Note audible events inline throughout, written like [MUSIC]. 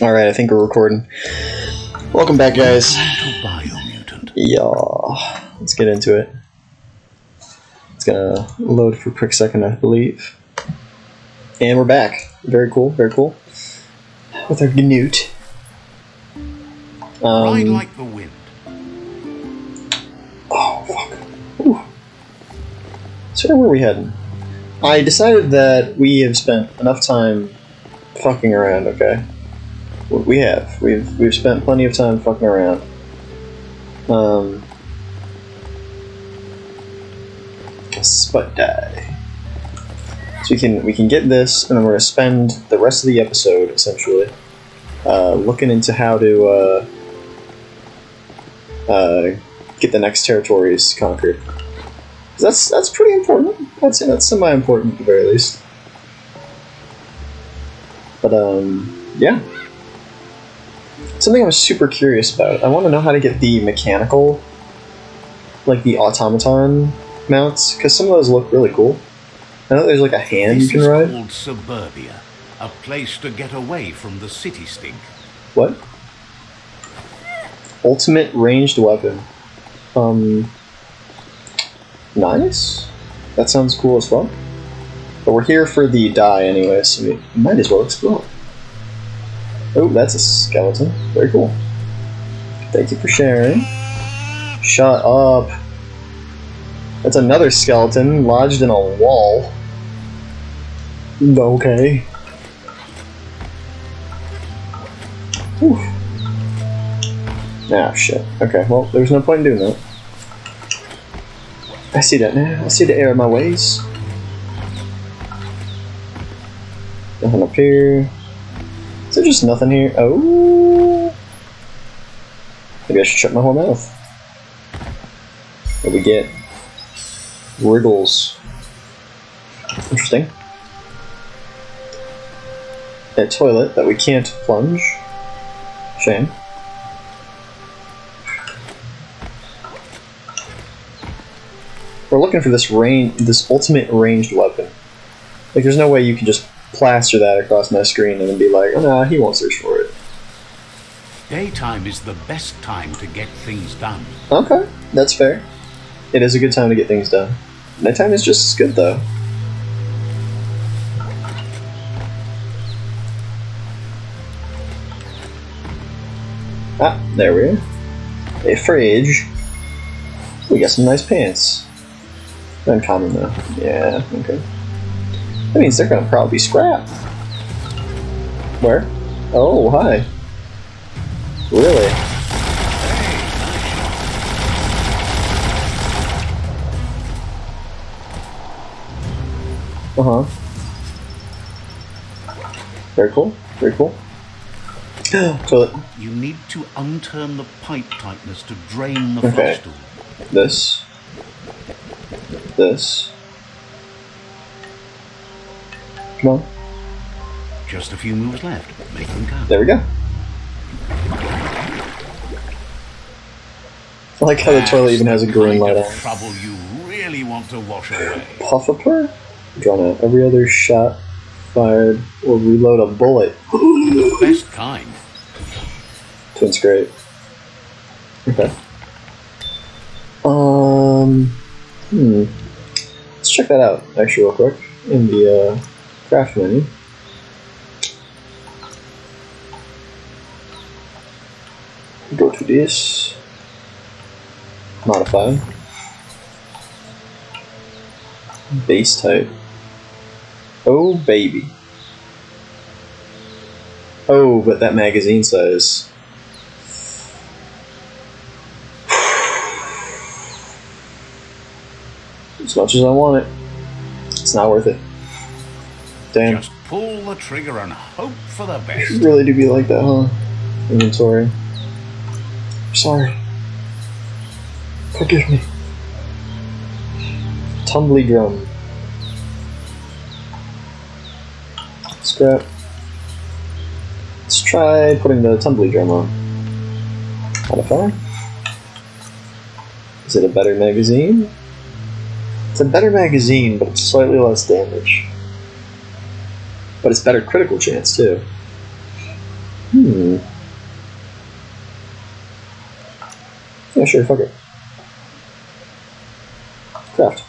Alright, I think we're recording. Welcome back, guys. Yeah, let's get into it. It's gonna load for a quick second, I believe. And we're back. Very cool, very cool. With our Gnute. Ride Um, like the wind. oh, fuck. Ooh. So where are we heading? I decided that we have spent enough time fucking around, okay? We have. We've we've spent plenty of time fucking around. Um Spud die. So we can we can get this and then we're gonna spend the rest of the episode essentially uh, looking into how to uh, uh, get the next territories conquered. That's that's pretty important. I'd say that's semi important at the very least. But um, yeah. Something I'm super curious about. I want to know how to get the mechanical, like the automaton mounts, because some of those look really cool. I know there's like a hand you This can is ride. called Suburbia, a place to get away from the city stink. What? Ultimate ranged weapon. Um. Nice. That sounds cool as well. But we're here for the die anyway, so we might as well explore. Oh, that's a skeleton. Very cool. Thank you for sharing. Shut up. That's another skeleton lodged in a wall. Okay. Whew. Ah, shit. Okay, well, there's no point in doing that. I see that now. I see the error of my ways. Nothing up here. Is there just nothing here? Oh. Maybe I should shut my whole mouth. What we get? Wriggles. Interesting. A toilet that we can't plunge. Shame. We're looking for this range, this ultimate ranged weapon. Like, there's no way you can just plaster that across my screen and be like, oh no, he won't search for it. Daytime is the best time to get things done. Okay, that's fair. It is a good time to get things done. Nighttime is just as good though. Ah, there we are. A fridge. We got some nice pants. Uncommon though. Yeah, okay. That means they're gonna probably be scrap. Where? Oh, hi. Really? Uh huh. Very cool. Very cool. [GASPS] Toilet. You need to unturn the pipe tightness to drain the Okay. This. This. Come on. Just a few moves left. Make them count. There we go. I like how the toilet even has a green light on. Trouble you really want to wash away. Puffer? Drawn out. Every other shot fired will reload a bullet. The best kind. Twin scrape. Okay. Um. Hmm. Let's check that out, actually, real quick, in the uh, craft. Go to this. Modify. Base type. Oh, baby. Oh, but that magazine size. [SIGHS] As much as I want it, it's not worth it. Damn. Just pull the trigger and hope for the best. really do be like that, huh? Inventory. Sorry. Forgive me. Tumbly drum. Scrap. Let's try putting the tumbly drum on. Modify. Is it a better magazine? It's a better magazine, but it's slightly less damage. But it's better critical chance too. Hmm. Yeah, sure, fuck it. Craft.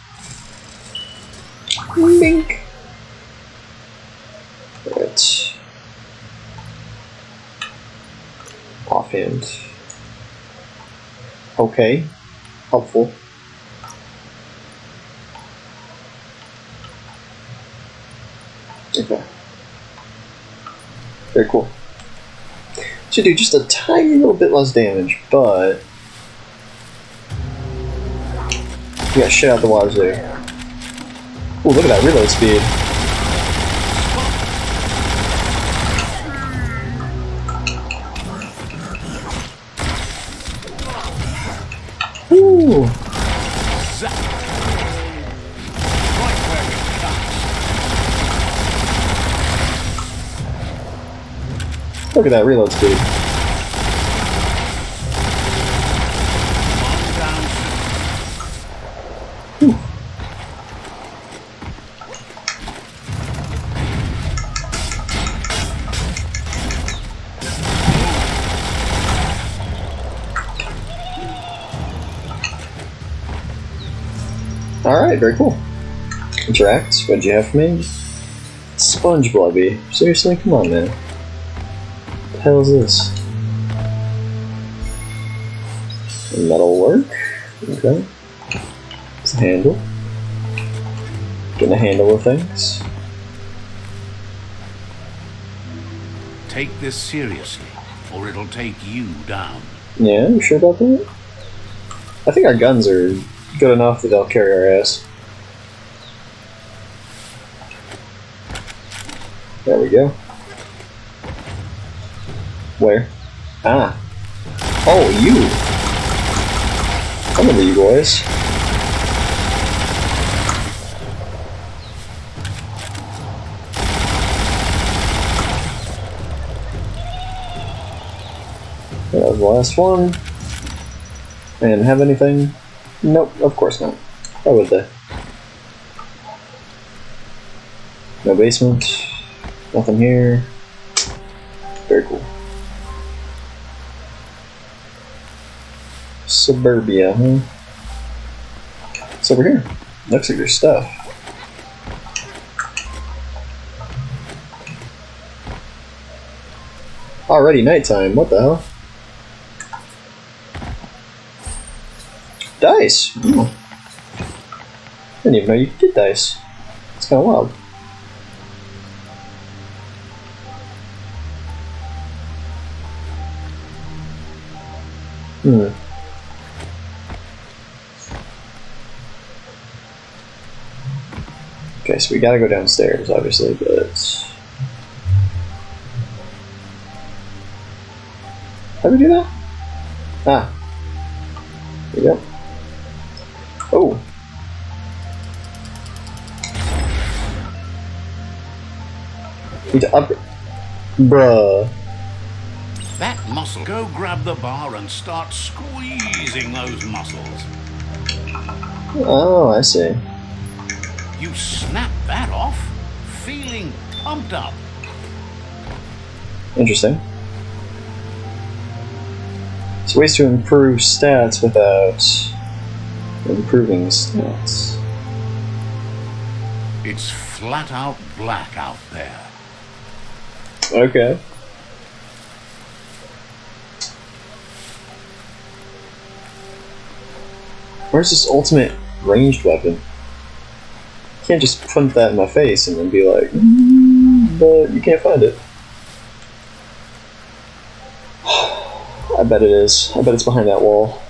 Mink. Right. Offhand. Okay. Helpful. Okay. Very cool. Should do just a tiny little bit less damage, but you got shit out the water there. Ooh, look at that reload speed. Look at that reload speed. Alright, very cool. Interact, what'd you have for me? Sponge Blubby. Seriously? Come on, man. What the hell is this? Metal work? Okay. It's a handle. Getting a handle of things. Take this seriously, or it'll take you down. Yeah, you sure about that? I think our guns are good enough that they'll carry our ass. There we go. Where? Ah. Oh, you! I remember you boys. That was the last one. And have anything? Nope, of course not. Why would they? No basement. Nothing here. Very cool. Suburbia, huh? What's over here? Looks like there's stuff. Already nighttime, what the hell? Dice! Oh. Didn't even know you get dice. It's kinda wild. Hmm. Okay, so we gotta go downstairs, obviously, but. How do we do that? Ah. There we go. Oh. Need to up. Bruh. That muscle. Go grab the bar and start squeezing those muscles. Oh, I see. You snap that off, feeling pumped up. Interesting. So ways to improve stats without improving stats. It's flat out black out there. Okay. Where's this ultimate ranged weapon? You can't just put that in my face and then be like, "Mm," but you can't find it. [SIGHS] I bet it is. I bet it's behind that wall.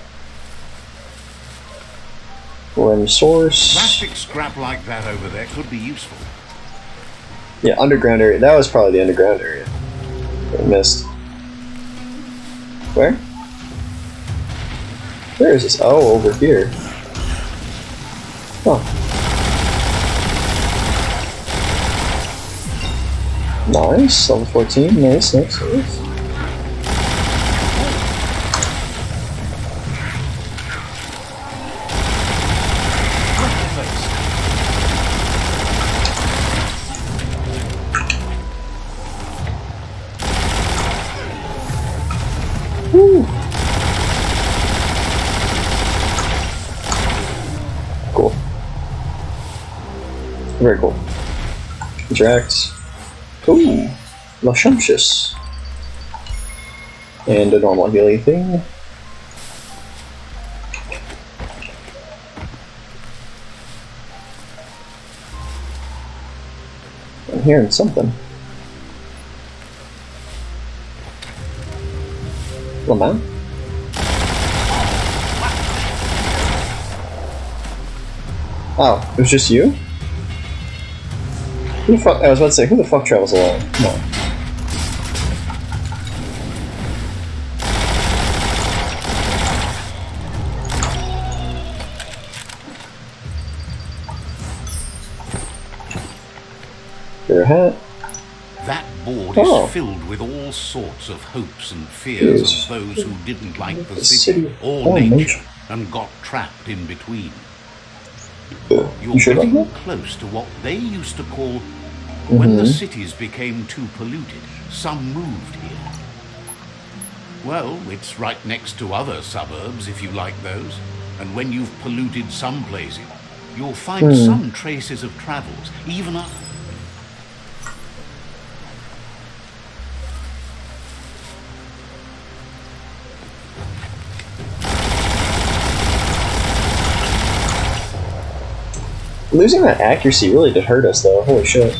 Rem source. Plastic scrap like that over there could be useful. Yeah, underground area. That was probably the underground area. I missed. Where? Where is this? Oh, over here. Oh. Nice, level 14. Nice, nice, nice. Woo. Cool. Very cool. Interact. Luscious. And a normal healing thing. I'm hearing something. Lamont? Oh, it was just you? Who the fuck? I was about to say, who the fuck travels alone? Come on. Hat. That board Oh. is filled with all sorts of hopes and fears of those who didn't like the city, or Oh, nature, and got trapped in between. You You're sure getting close to what they used to call when the Mhm. cities became too polluted, some moved here. Well, it's right next to other suburbs if you like those. And when you've polluted some places, you'll find Hmm. some traces of travels, even up. Losing that accuracy really did hurt us, though. Holy shit.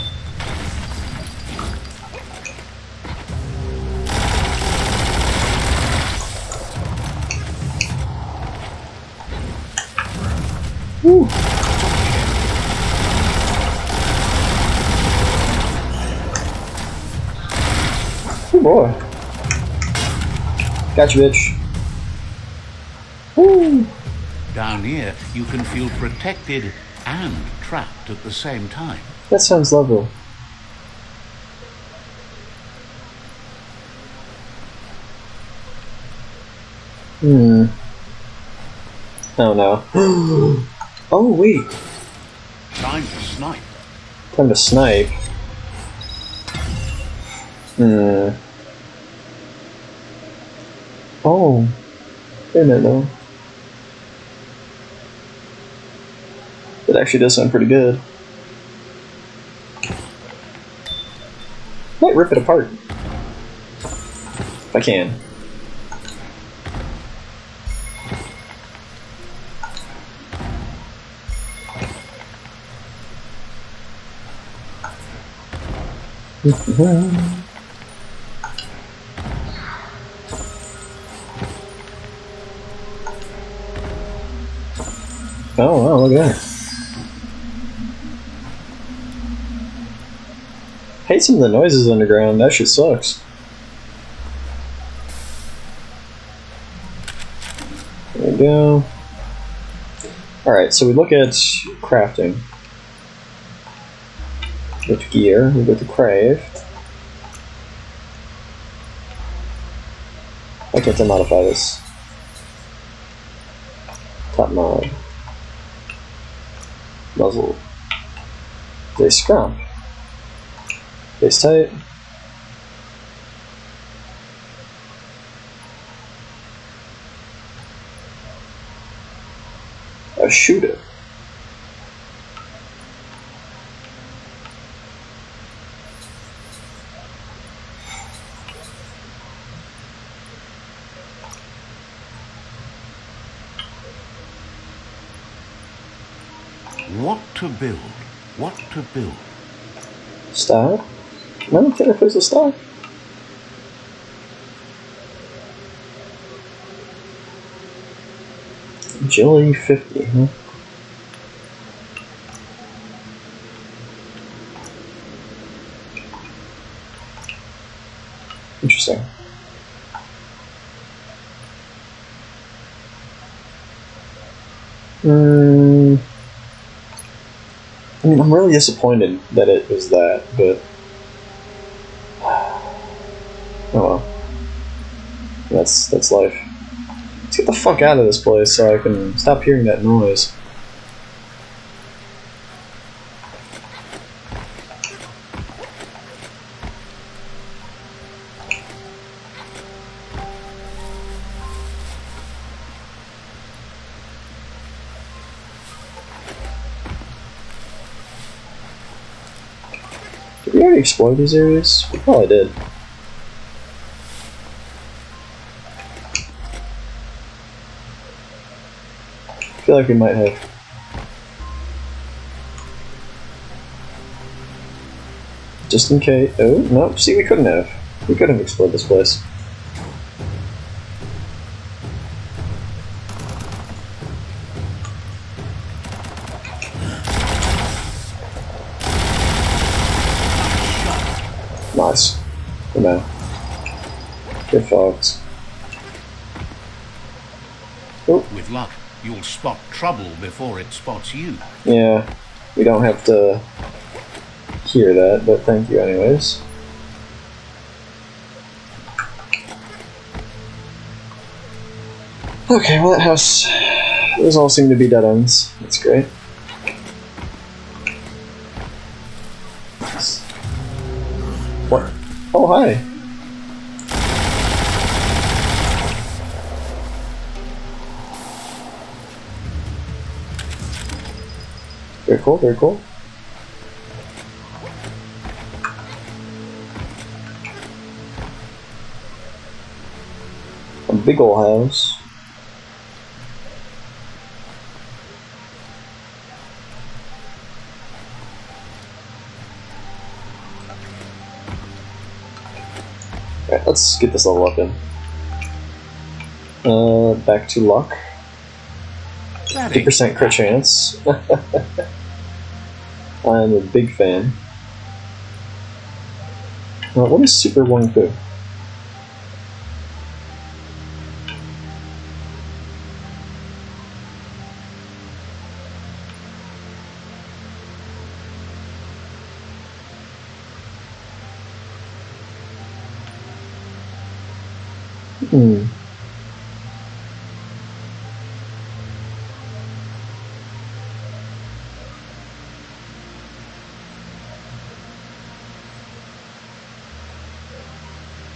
Woo. Oh boy. Bitch. Woo. Down here, you can feel protected and trapped at the same time. That sounds lovely. Hmm. Oh no. [GASPS] oh wait. Time to snipe. Time to snipe. Hmm. Oh. Wait a minute though. It actually does sound pretty good. Might rip it apart. If I can. Oh wow, look at that. Hate some of the noises underground, that shit sucks. There we go. Alright, so we look at crafting. Go to gear, we go to craft. Why can't I modify this? Top mod. Muzzle. They scrump. Base tight. A shooter. What to build? What to build? Star? No, can I place a star? Agility 50, huh? Interesting. Hmm. I mean, I'm really disappointed that it was that, but. that's that's life. Let's get the fuck out of this place so I can stop hearing that noise. Did we already explore these areas? We probably did. Like we might have. Just in case. Oh, no, see, we couldn't have. We couldn't have explored this place. Nice. Good man. Good fox. Oh, With luck, you'll spot trouble before it spots you. yeah. We don't have to hear that, but thank you anyways. Okay, well that house, those all seem to be dead ends. That's great. What? Oh, hi. Cool, very cool. A big ol' house. Alright, let's get this level up in. Uh, back to luck. 50% crit bad. [LAUGHS] chance. I'm a big fan. What is Super Wung? Hmm.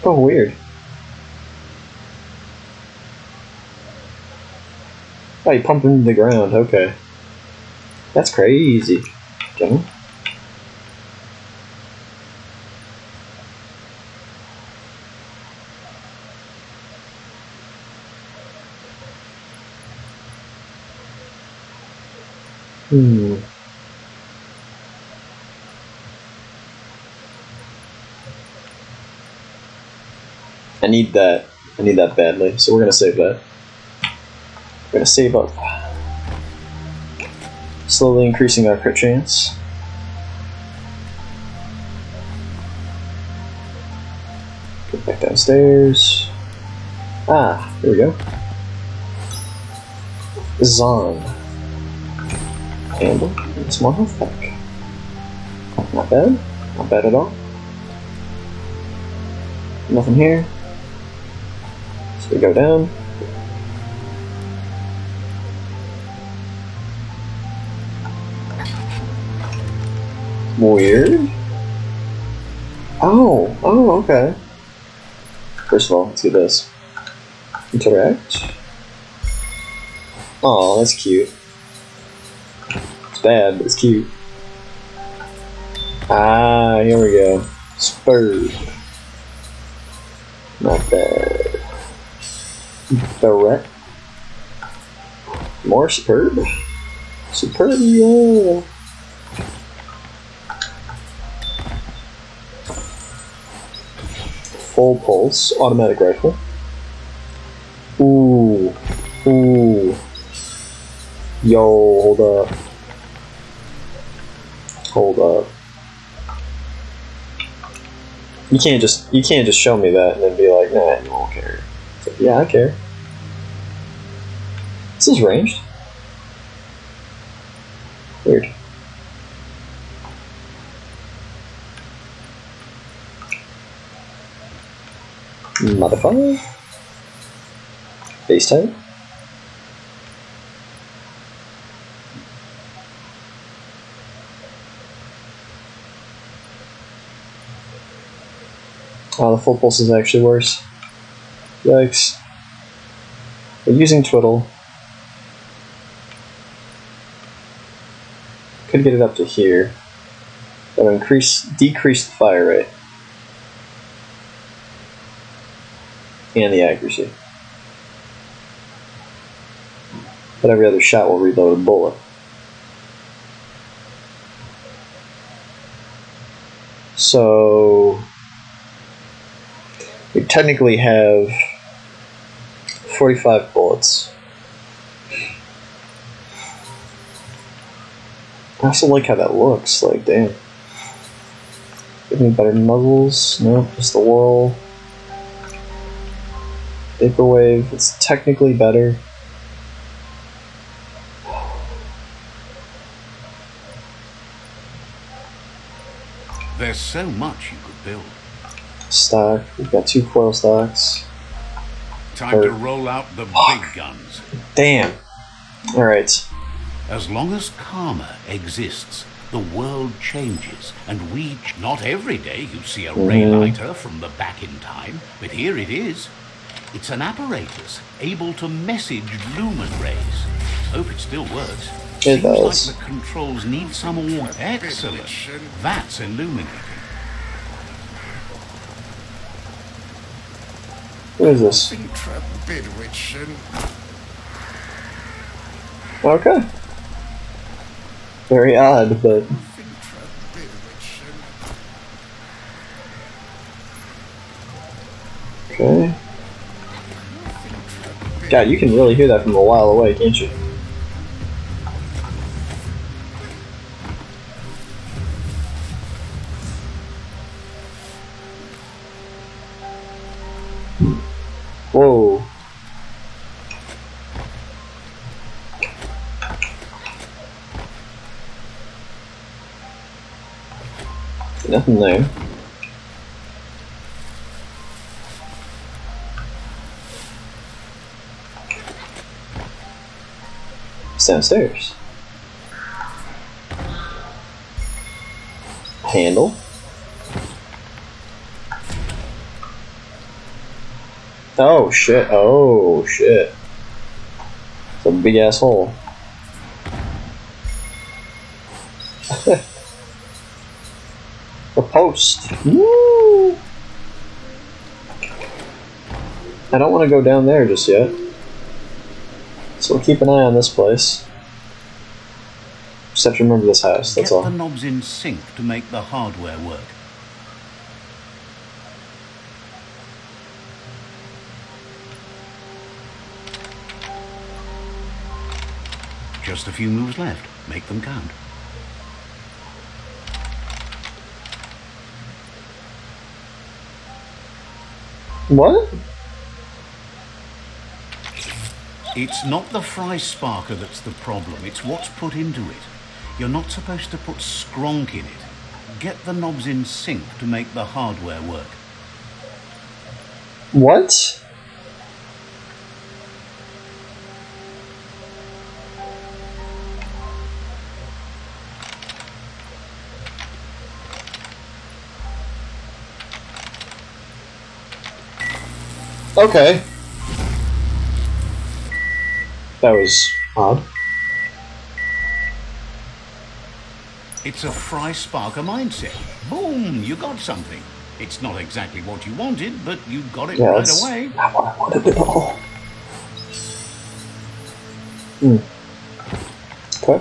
Oh, weird. Oh, you into the ground. Okay. That's crazy. Hmm. I need that. I need that badly. So we're gonna save that. Gonna save up. Slowly increasing our crit chance. Get back downstairs. Ah, there we go. Zon. Handle. And small health pack. Not bad. Not bad at all. Nothing here. So we go down. Weird. Oh, oh, okay. First of all, let's do this. Interact. Oh, that's cute. It's bad, but it's cute. Ah, here we go. Spurred. Not bad. Barrette. More superb. Superb, yeah. Full pulse, automatic rifle. Ooh. Ooh. Yo, hold up. Hold up. You can't just you can't just show me that and then be like, nah, you won't care. Yeah, I care. This is ranged. Weird. Modify. Base type. Oh, the full pulse is actually worse. Yikes. We're using Twiddle. Could get it up to here. That'll increase, decrease the fire rate. And the accuracy. But every other shot will reload a bullet. So we technically have 45 bullets. I also like how that looks, like, damn. Any better muzzles? No, just the whirl. Vaporwave, it's technically better. There's so much you could build. Stack. we've got two coil stacks. Time to roll out the big guns. Damn. Alright. As long as karma exists, the world changes, and we. Not every day you see a ray Mhm. lighter from the back in time, but here it is. It's an apparatus able to message lumen rays. Hope it still works. It Seems does. like the controls need some order. Excellent. That's illuminating. What is this? Okay. Very odd, but okay. God, you can really hear that from a while away, can't you? Whoa. Nothing there. Downstairs. Handle. Oh shit. Oh shit. It's a big ass hole. [LAUGHS] a post. Woo! I don't want to go down there just yet. So we'll keep an eye on this place. Just have to remember this house, that's Get all. the knobs in sync to make the hardware work. Just a few moves left. Make them count. What? It's not the fry sparker that's the problem, it's what's put into it. You're not supposed to put skronk in it. Get the knobs in sync to make the hardware work. What? Okay. That was odd. It's a fry sparker mindset. Boom, you got something. It's not exactly what you wanted, but you got it Yeah, right away. not what I wanted at all. Hmm. Okay.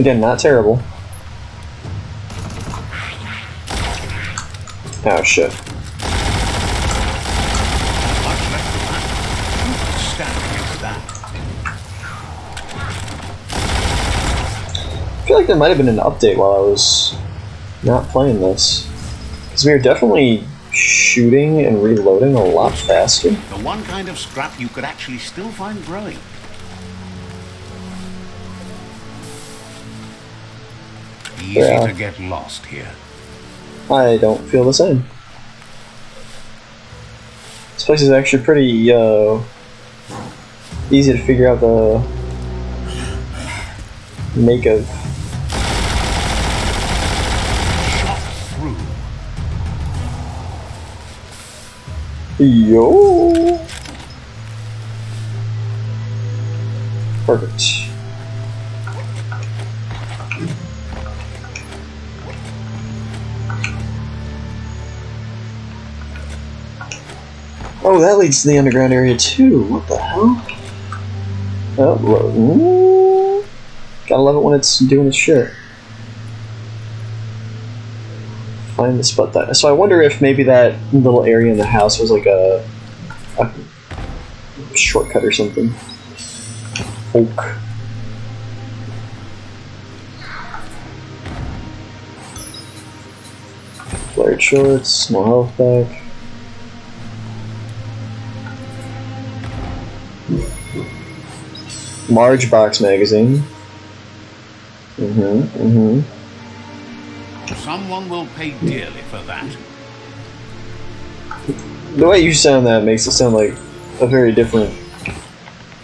Again, not terrible. Oh shit. Much less than that. Who could stand against that? I feel like there might have been an update while I was not playing this. Because we were definitely shooting and reloading a lot faster. The one kind of scrap you could actually still find growing. Easy Yeah. to get lost here. I don't feel the same. This place is actually pretty uh, easy to figure out the make of. Yo. Perfect. Oh, that leads to the underground area too. What the hell? Oh, gotta love it when it's doing its shit. Find that. So I wonder if maybe that little area in the house was like a, a shortcut or something. Oak. Flared shorts, small health back. Large box magazine. Mm-hmm, mm-hmm. Someone will pay dearly for that. The way you sound that makes it sound like a very different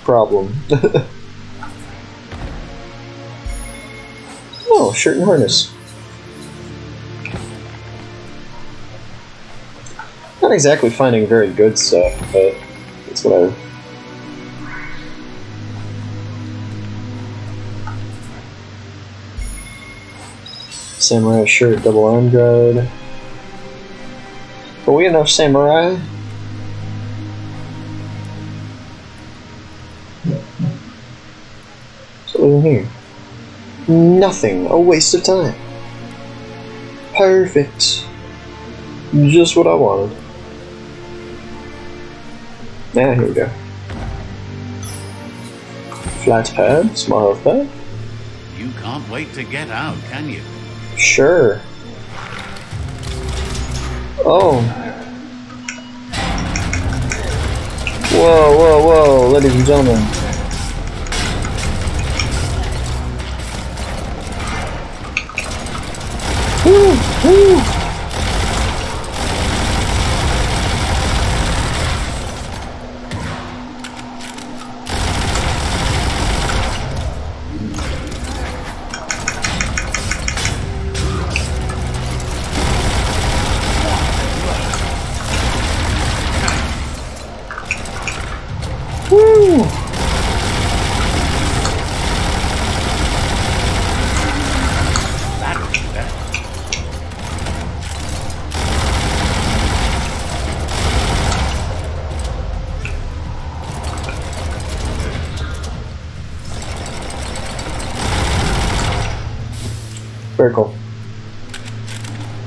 problem. [LAUGHS] oh, shirt and harness. Not exactly finding very good stuff, but it's whatever. Samurai shirt, double arm guard. Are we enough samurai? So in here. Nothing. A waste of time. Perfect. Just what I wanted. Now here we go. Flat pad, small pad. You can't wait to get out, can you? Sure. Oh. Whoa, whoa, whoa, ladies and gentlemen. Woo, woo.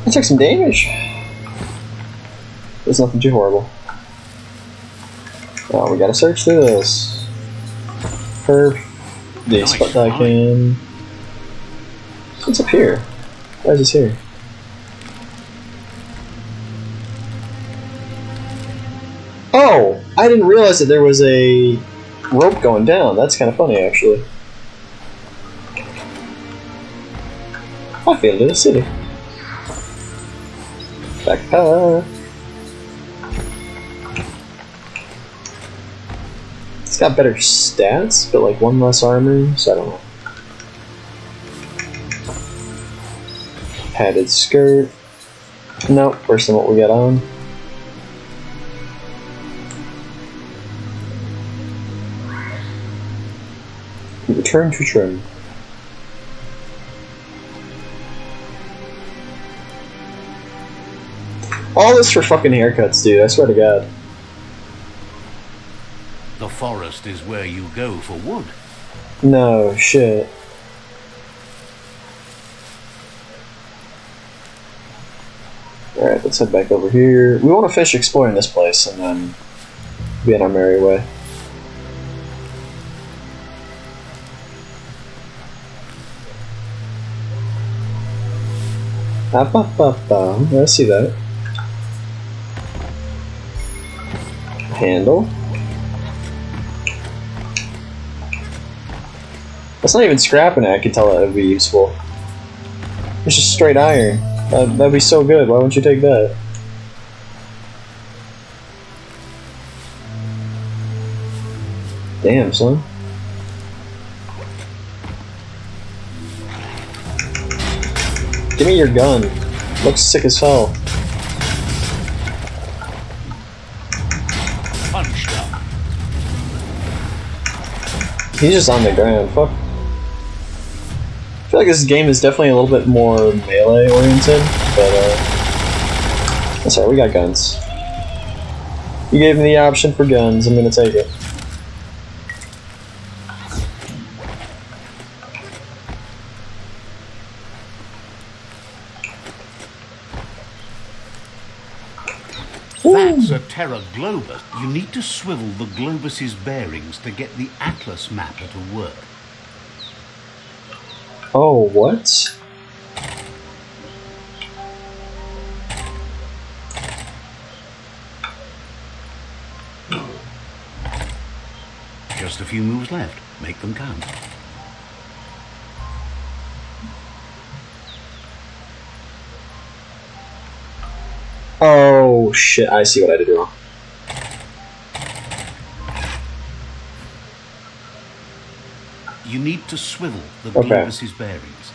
I took some damage. It's nothing too horrible. Oh, we gotta search through this. Perf. The Nice spot that I can. What's up here? Why is this here? Oh! I didn't realize that there was a rope going down. That's kind of funny, actually. I feel in the It's got better stats, but like one less armor, so I don't know. Padded skirt. Nope, worse than what we got on. Return to trim. All this for fucking haircuts, dude. I swear to God. The forest is where you go for wood. No shit. Alright, let's head back over here. We want to finish exploring this place and then be on our merry way. Up, up, up, up. I see that. Handle. That's not even scrapping it, I can tell that would be useful. It's just straight iron. That, that'd be so good, why wouldn't you take that? Damn, son. Give me your gun. Looks sick as hell. He's just on the ground. Fuck. I feel like this game is definitely a little bit more melee oriented, but uh, that's alright. We got guns. You gave me the option for guns. I'm gonna take it. That's a Terra Globus. You need to swivel the Globus's bearings to get the Atlas mapper to work. Oh, what? Just a few moves left. Make them count. Oh Oh, shit! I see what I did wrong. You need to swivel the Okay. Bearings.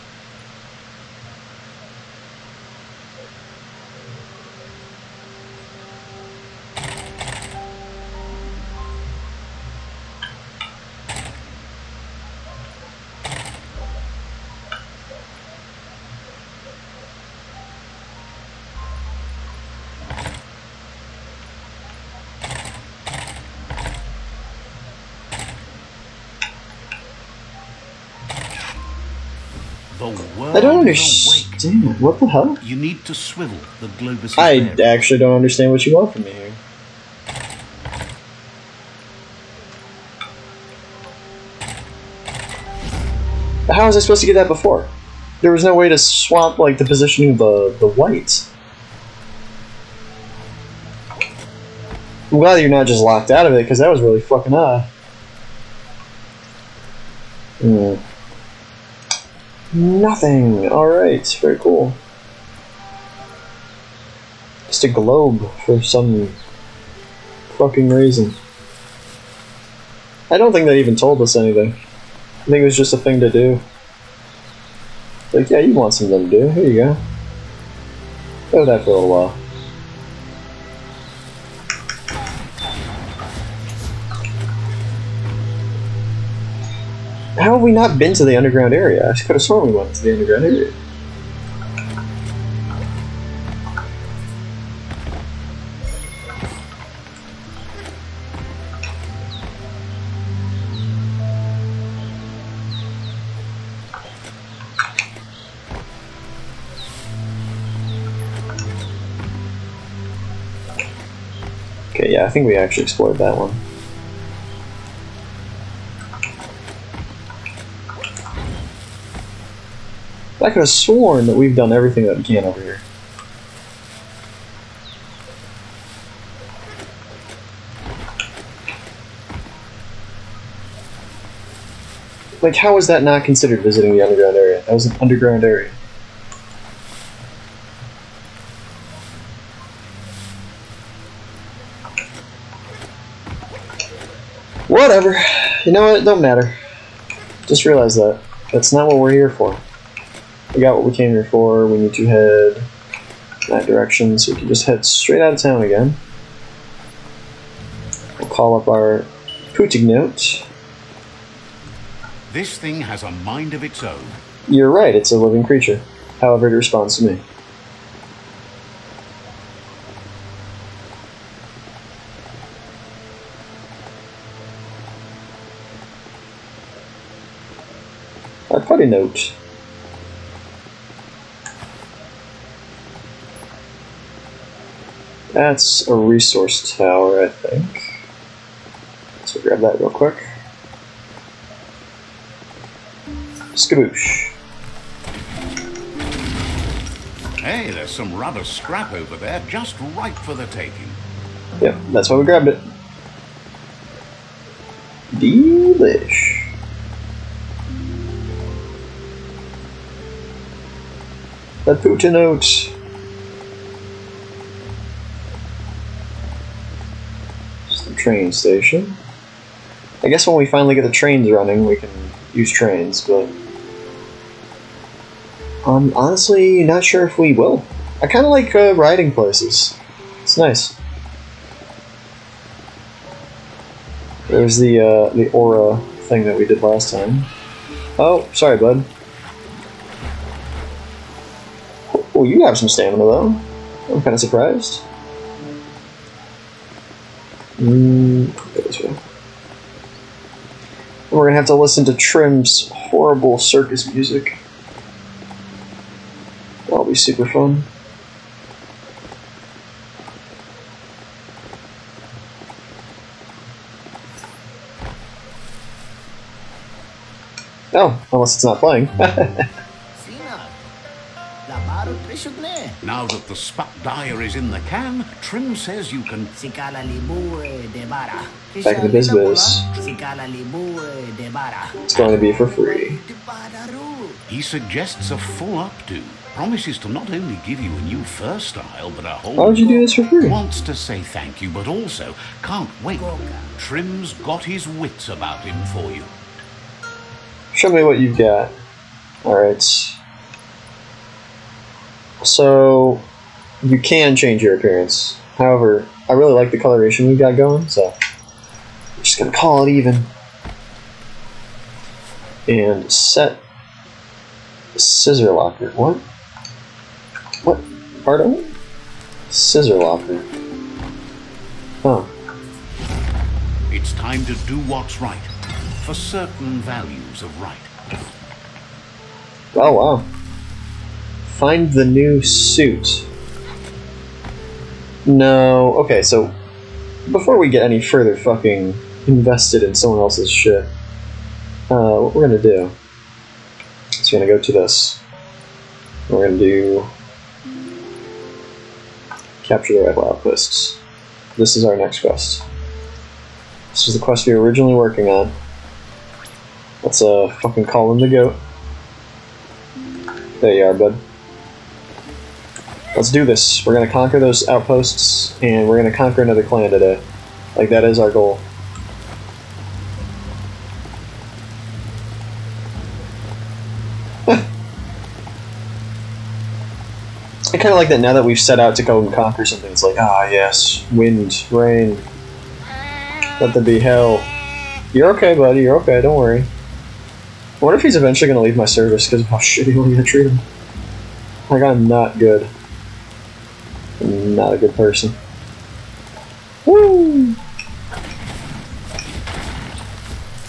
I don't understand. What the hell? You need to swivel the Globus's I actually don't understand what you want from me here. How was I supposed to get that before? There was no way to swap like the positioning of the the whites. I'm glad you're not just locked out of it because that was really fucking odd. Hmm. Nothing. All right. Very cool. Just a globe for some fucking reason. I don't think they even told us anything. I think it was just a thing to do. Like, yeah, you want something to do. Here you go. Go that for a little while. How have we not been to the underground area? I could have sworn we went to the underground area. Okay, yeah, I think we actually explored that one. I could have sworn that we've done everything that we can over here. Like, how was that not considered visiting the underground area? That was an underground area. Whatever. You know what? It don't matter. Just realize that. That's not what we're here for. We got what we came here for. We need to head that direction, so we can just head straight out of town again. We'll call up our Putignote. This thing has a mind of its own. You're right, it's a living creature. However, it responds to me. Our putty note. That's a resource tower, I think. So grab that real quick. Skaboosh. Hey, there's some rubber scrap over there, just right for the taking. Yep, that's why we grabbed it. Delish. That Putin note. Train station. I guess when we finally get the trains running, we can use trains, but I'm honestly not sure if we will. I kind of like uh, riding places. It's nice. There's the uh, the aura thing that we did last time. Oh, sorry, bud. Oh, you have some stamina though. I'm kind of surprised. Mm. We're gonna have to listen to Trim's horrible circus music. That'll be super fun. Oh, unless it's not playing. [LAUGHS] Now that the spat dyer is in the can, Trim says you can Si Kala eh, de Bara. Back in the biz biz. Si Kala Libu eh, de Bara. it's going to be for free. De Bara ro. He suggests a full updo. Promises to not only give you a new fur style, but a whole. Why would you do this for free? Wants to say thank you, but also can't wait. Trim's got his wits about him for you. Show me what you've got. Alright. So, you can change your appearance. However, I really like the coloration we've got going, so I'm just gonna call it even. And set scissor locker. What? What? Pardon? Scissor locker. Huh. It's time to do what's right for certain values of right. Oh wow. Find the new suit. No, okay, so before we get any further fucking invested in someone else's shit, uh, what we're gonna do is we're gonna go to this. We're gonna do capture the rival outposts. This is our next quest. This is the quest we were originally working on. Let's uh fucking call him the goat. There you are, bud. Let's do this. We're gonna conquer those outposts, and we're gonna conquer another clan today. Like, that is our goal. [LAUGHS] I kind of like that now that we've set out to go and conquer something. It's like, ah, yes, wind, rain, let there be hell. You're okay, buddy. You're okay. Don't worry. I wonder if he's eventually going to leave my service because of how shitty I treat him. Like, I'm not good. Not a good person. Woo!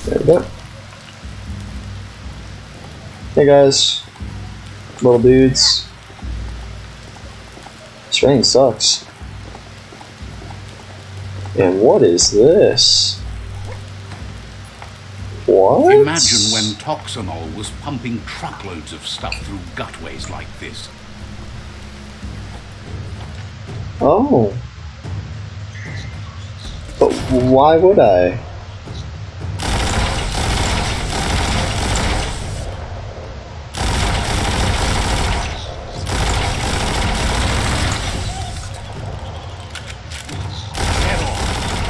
There we go. Hey guys. Little dudes. This rain sucks. And what is this? What? Imagine when Toxanol was pumping truckloads of stuff through gutways like this. Oh. But why would I?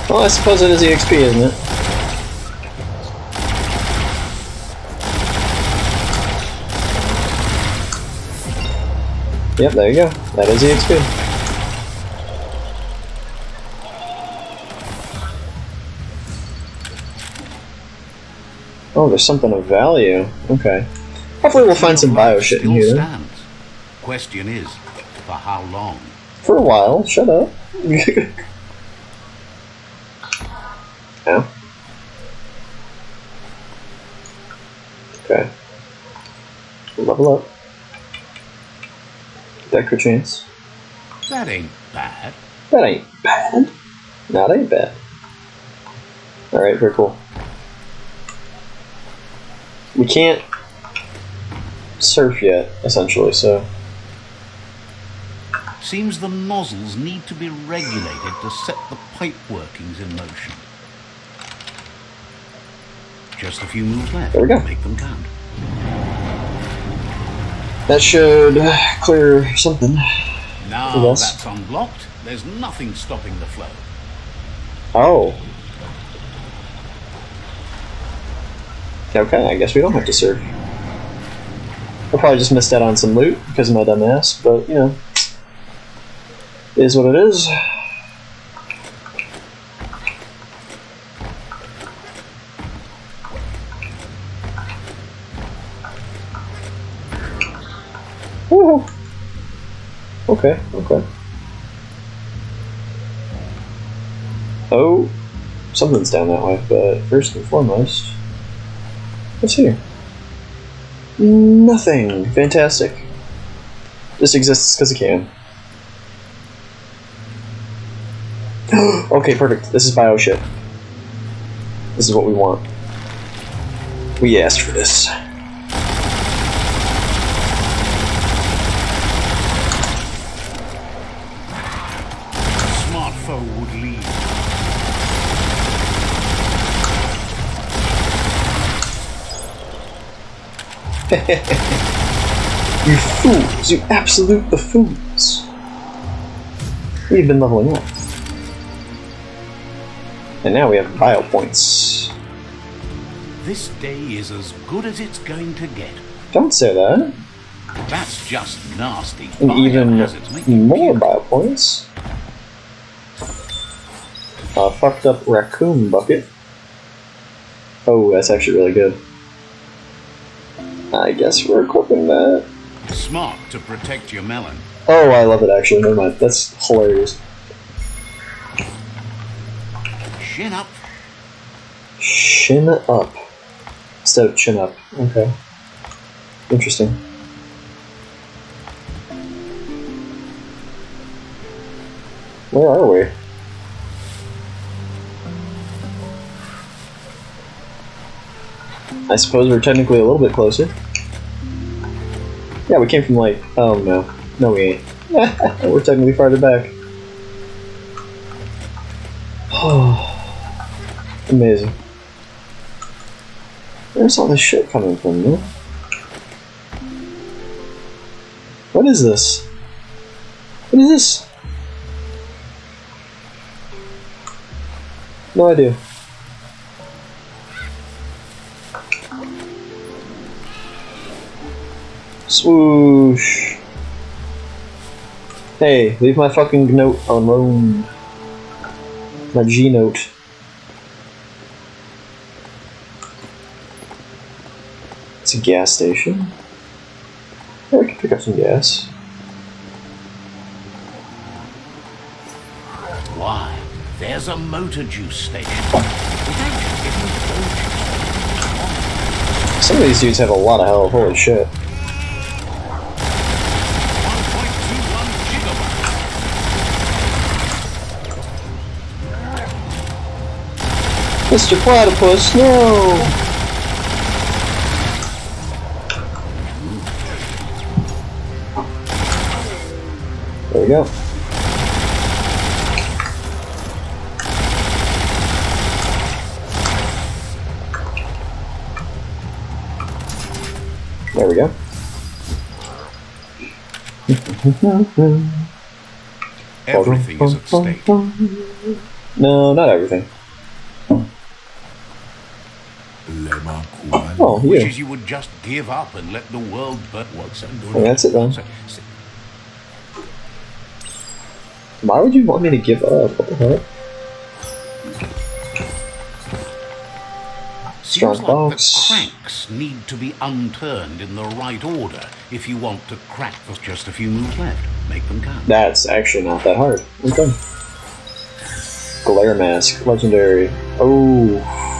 Well, I suppose it is EXP, isn't it? Yep, there you go. That is EXP. Oh, there's something of value. Okay. Hopefully we'll find some bio shit in here. stands. Question is, for how long? For a while. Shut up. [LAUGHS] yeah. Okay. Level up. Decker chance. That ain't bad. That ain't bad. That ain't bad. Alright, very cool. We can't surf yet, essentially, so. Seems the nozzles need to be regulated to set the pipe workings in motion. Just a few moves left. There we go. Make them count. That should clear something. Now that's unblocked, there's nothing stopping the flow. Oh. Okay, I guess we don't have to surf. I probably just missed out on some loot because of my dumb ass, but you know. Is what it is. Woo! Okay, okay. Oh, something's down that way, but first and foremost, what's here? Nothing. Fantastic. Just exists because it can. [GASPS] okay, perfect. This is bio shit. This is what we want. We asked for this. A smart foe would lead. You fools! You absolute buffoons! We've been leveling up. And now we have bio points. This day is as good as it's going to get. Don't say that. That's just nasty. And even Biohazards make you more bio points. A fucked up raccoon bucket. Oh, that's actually really good. I guess we're equipping that. Smart to protect your melon. Oh, I love it actually. Never mind. That's hilarious. Shin up. Shin up. Instead of chin up. Okay. Interesting. Where are we? I suppose we're technically a little bit closer. Yeah, we came from like. Oh no. No, we ain't. [LAUGHS] we're technically farther back. Oh, [SIGHS] Amazing. Where's all this shit coming from, man? What is this? What is this? No idea. Swoosh. Hey, leave my fucking note alone. My G note. It's a gas station. Yeah, we can pick up some gas. Why? There's a motor juice station. Without you getting the Some of these dudes have a lot of health, holy shit. Mr. Platypus, no! There we go. There we go. Everything is at stake. No, not everything. Oh, you. Wishes you would just give up and let the world but what's Well, that's it then. Why would you want me to give up? What the heck? Strong Seems like box. the cranks need to be unturned in the right order if you want to crack for just a few moves left. Make them count. That's actually not that hard. Okay. Glare Mask, Legendary. Oh.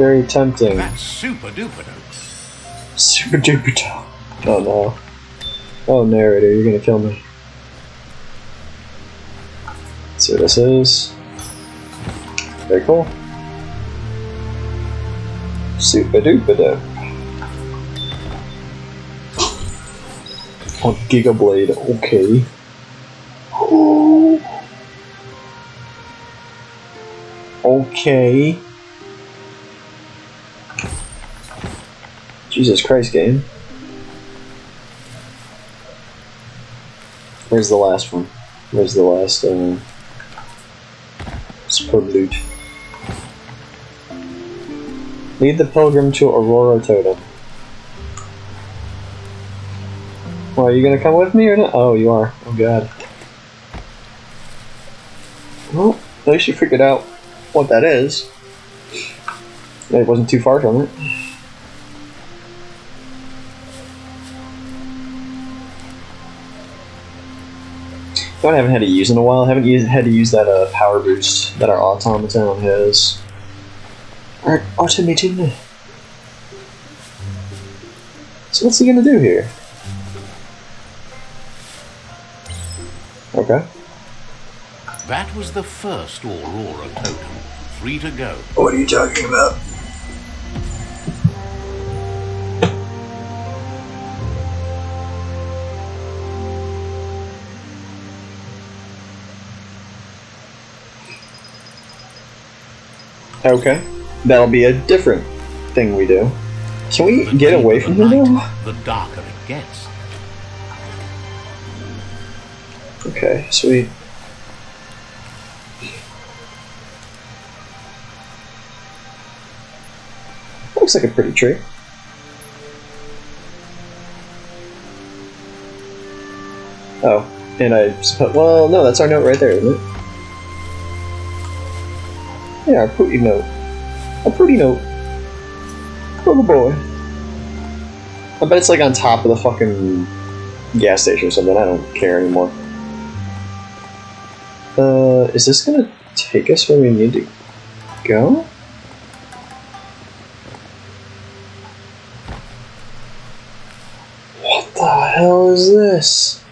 Very tempting. That's super duper dope. Super duper dope. Oh no. Oh, narrator, you're gonna kill me. Let's see what this is. Very cool. Super duper dope. Oh, Giga Blade, okay. Okay. Jesus Christ, game. Where's the last one? Where's the last, uh... Superb loot. Lead the pilgrim to Aurora Totem. Well, are you gonna come with me or not? Oh, you are. Oh god. Well, at least you figured out what that is. It wasn't too far from it. I haven't had to use in a while. I haven't used, had to use that uh, power boost that our automaton has. Our automaton. So what's he gonna do here? Okay. That was the first Aurora totem. Three to go. What are you talking about? Okay. That'll be a different thing we do. Can we The get away the from here night. The darker it gets. Okay, sweet. Looks like a pretty tree. Oh, and I suppose. Well, no, that's our note right there, isn't it? Yeah, a pretty note. A pretty note. Little boy. I bet it's like on top of the fucking gas station or something. I don't care anymore. Uh, is this gonna take us where we need to go? What the hell is this?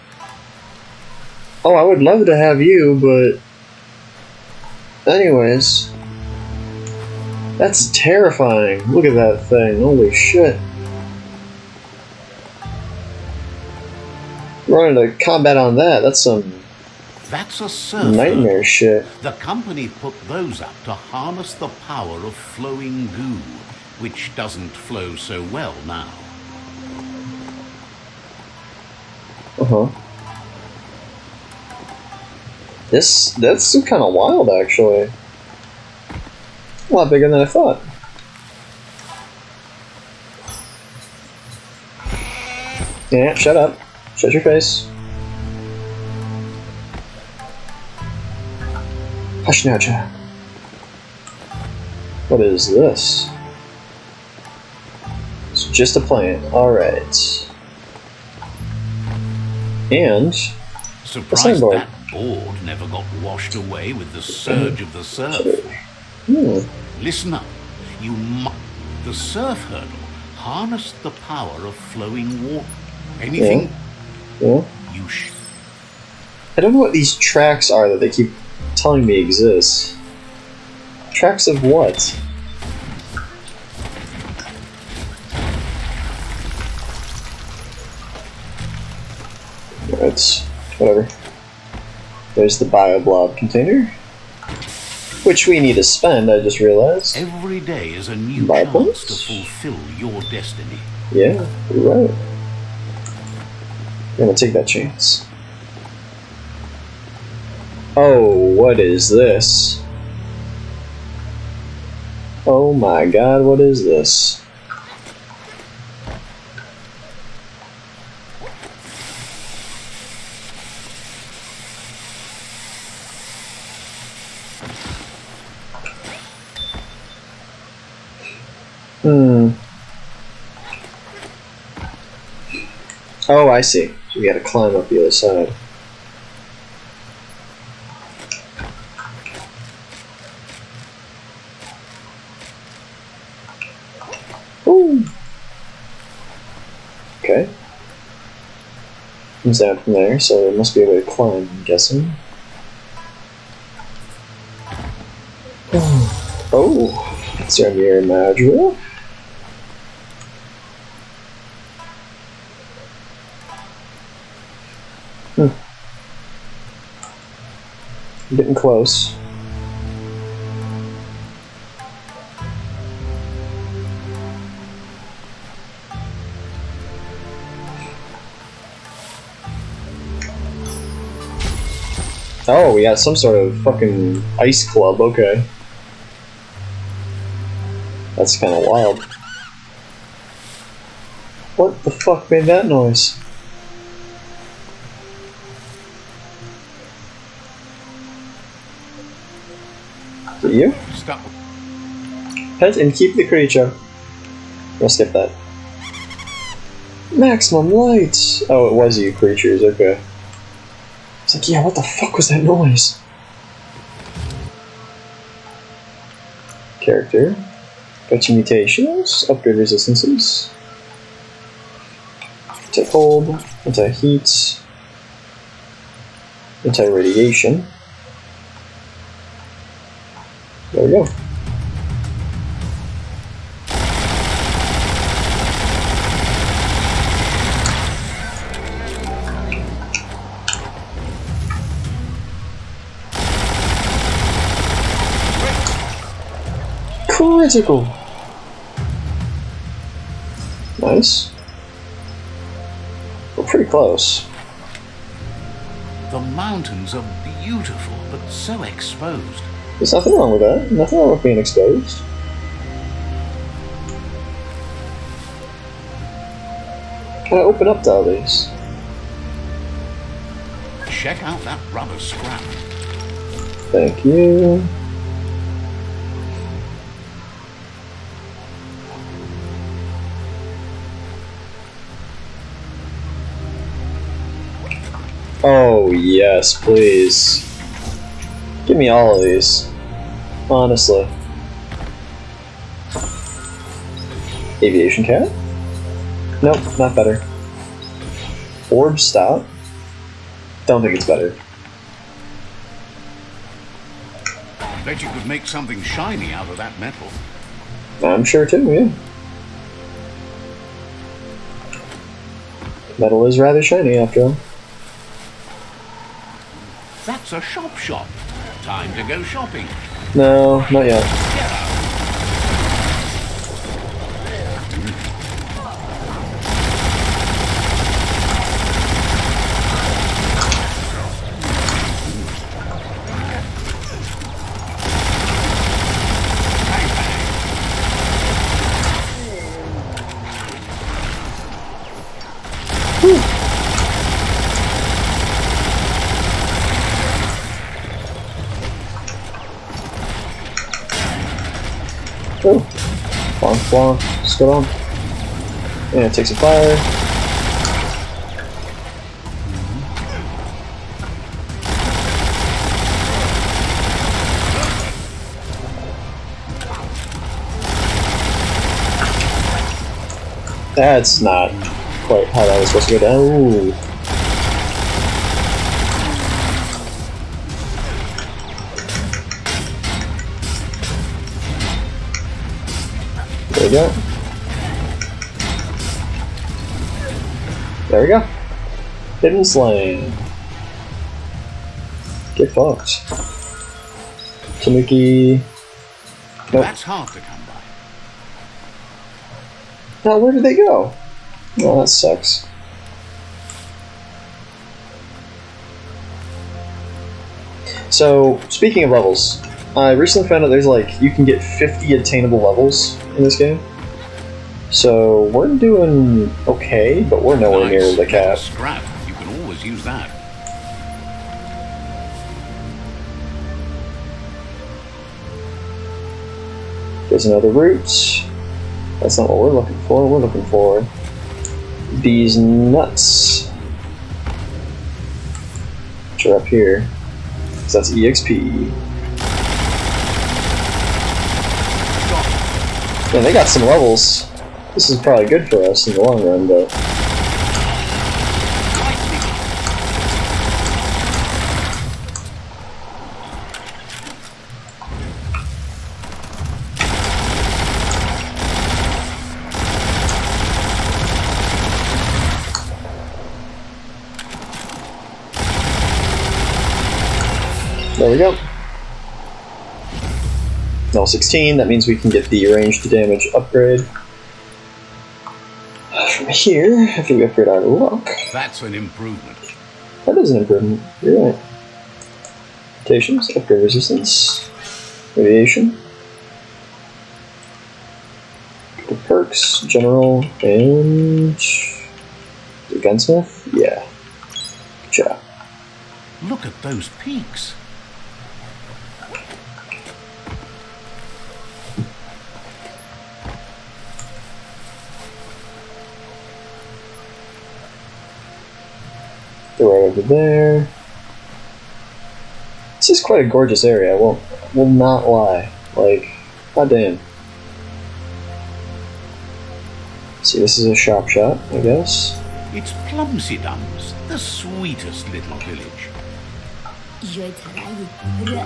Oh, I would love to have you, but. Anyways. That's terrifying. Look at that thing. Holy shit. Running a combat on that, that's some That's a surfer. nightmare shit. The company put those up to harness the power of flowing goo, which doesn't flow so well now. Uh huh. This that's kind of wild, actually. A lot bigger than I thought. Yeah, shut up. Shut your face. Hush now, child. What is this? It's just a plant. Alright. And Surprised signboard. that board never got washed away with the surge of the surf. Hmm, Listen up. You mu- The surf hurdle harnessed the power of flowing water. Anything yeah. you sh- I don't know what these tracks are that they keep telling me exist. Tracks of what? It's whatever. There's the bioblob container. Which we need to spend, I just realized. Every day is a new Buy chance points? to fulfill your destiny. Yeah, you're right. I'm gonna take that chance. Oh, what is this? Oh my god, what is this? Hmm. Oh, I see. We gotta climb up the other side. Ooh. Okay. Comes down from there, so there must be a way to climb, I'm guessing. Oh, it's our mirror module. Getting close. Oh, we got some sort of fucking ice club, okay. That's kind of wild. What the fuck made that noise? It you? Stop. Pet and keep the creature. We'll skip that. Maximum light! Oh, it was you creatures, okay. It's like, yeah, what the fuck was that noise? Character. Got your mutations, upgrade resistances. Anti-cold, anti-heat, anti-radiation. There we go. Critical. Nice. We're pretty close. The mountains are beautiful, but so exposed. There's nothing wrong with that. Nothing wrong with being exposed. Can I open up to all these? Check out that rubber scrap. Thank you. Oh, yes, please. Give me all of these. Honestly. Aviation cat? Nope, not better. Orb stout? Don't think it's better. Bet you could make something shiny out of that metal. I'm sure too, yeah. Metal is rather shiny after all. That's a shop shop. Time to go shopping. No, not yet. Bonk, bonk. Let's go on. Yeah, take some fire. That's not quite how that was supposed to go down. Ooh. There we go. There we go. Hidden Slaying. Get fucked. Tanuki. Nope. That's hard to come by. Now, where did they go? Oh, that sucks. So, speaking of levels, I recently found out there's like, you can get 50 attainable levels in this game. So, we're doing okay, but we're nowhere Nice near the cap. Scrap. You can always use that. There's another route. That's not what we're looking for. We're looking for these nuts. Which are up here. 'Cause that's EXP. Yeah, they got some levels. This is probably good for us in the long run, but there we go. Level 16, that means we can get the ranged damage upgrade. From here, after we upgrade our luck, That's an improvement. That is an improvement. You're right. Mutations, upgrade resistance, radiation. The perks, general, and the gunsmith. Yeah. Good job. Look at those peaks. Right over there. This is quite a gorgeous area. I won't will not lie. Like, goddamn. See, this is a shop shop, I guess. It's Plumsidums, the sweetest little village.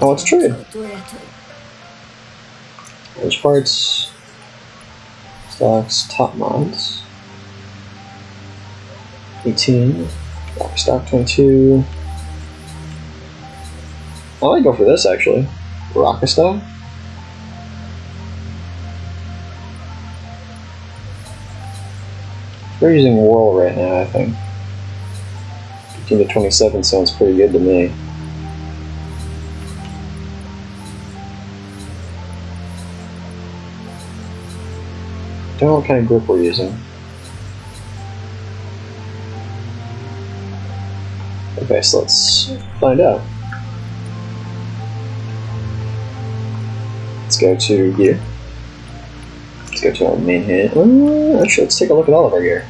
Oh, it's trade. There's parts, stocks, top mods. 18, stock 22. I might go for this actually. Rockastar. We're using Whirl right now, I think. 15 to 27 sounds pretty good to me. Don't know what kind of grip we're using. Okay, so let's find out. Let's go to gear. Let's go to our main hand. Uh, actually, let's take a look at all of our gear.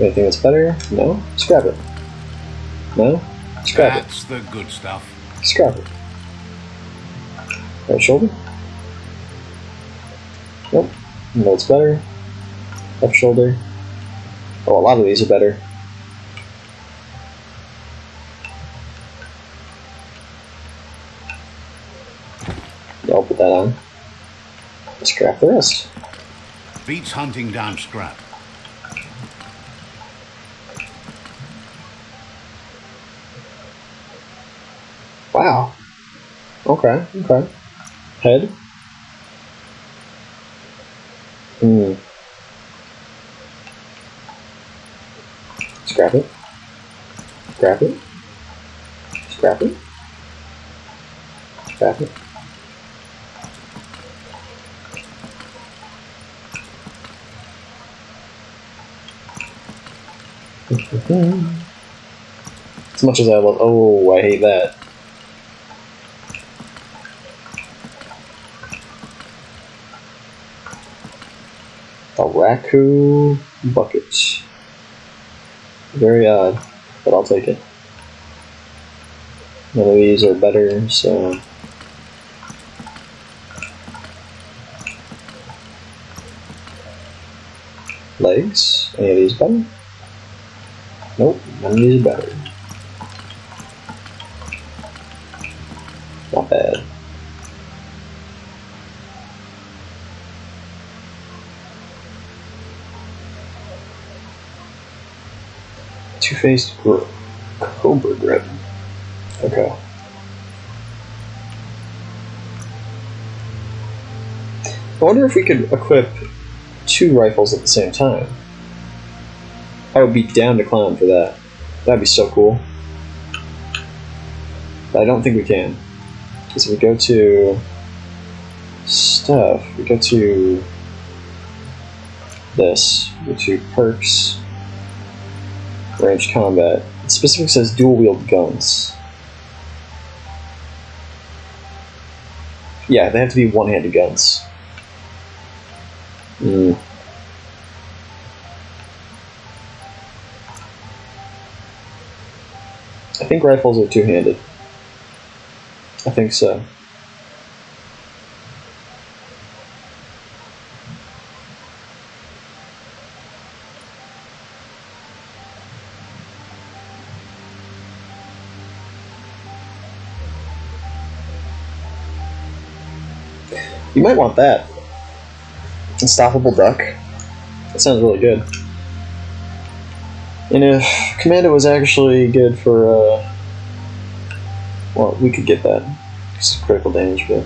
Anything that's better? No? Scrap it. No? Scrap it. That's the good stuff. Scrap it. Right shoulder? Nope. No, it's better. Left shoulder. Oh, a lot of these are better. That on. Scrap the rest. Beats hunting down scrap. Wow. Okay, okay. Head. Hmm. Scrap it. Scrap it. Scrap it. Scrap it. As much as I love, oh, I hate that. A Raku bucket. Very odd, but I'll take it. None of these are better, so. Legs? Any of these better? Nope, none of these better. Not bad. Two-faced cobra grip. Okay. I wonder if we could equip two rifles at the same time. I would be down to climb for that. That'd be so cool. But I don't think we can. Because if we go to stuff, we go to this, we go to perks, Range combat. It specifically says dual wield guns. Yeah, they have to be one handed guns. Think rifles are two handed. I think so. You might want that. Unstoppable Duck. That sounds really good. And if Commando was actually good for, uh, well, we could get that. It's critical damage, but.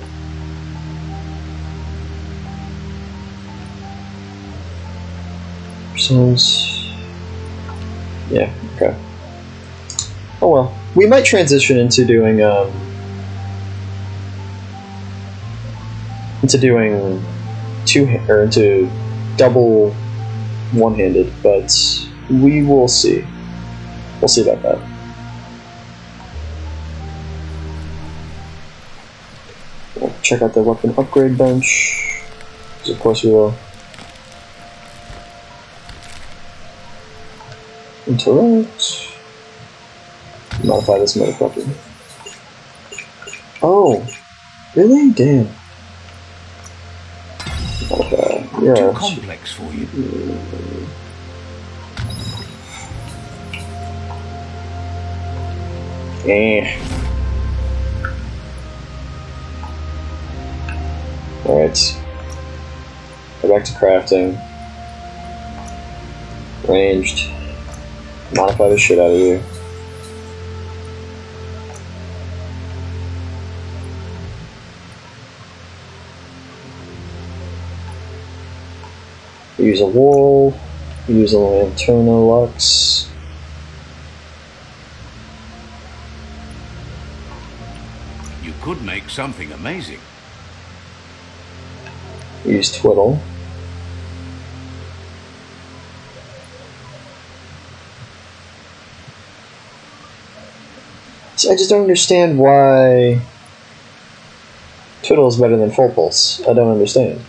Sounds. Yeah, okay. Oh well. We might transition into doing, um, into doing two or into double one-handed, but we will see. We'll see about that. We'll check out the weapon upgrade bench. Of course, we will. Interact. Modify this motherfucker. Oh, really? Damn. Okay, you're Too complex for you. Mm. Eh. Alright. Go back to crafting. Ranged. Modify the shit out of you. Use a wall. Use a lanterna lux. Could make something amazing. Use twiddle. I just don't understand why twiddle is better than full pulse. I don't understand.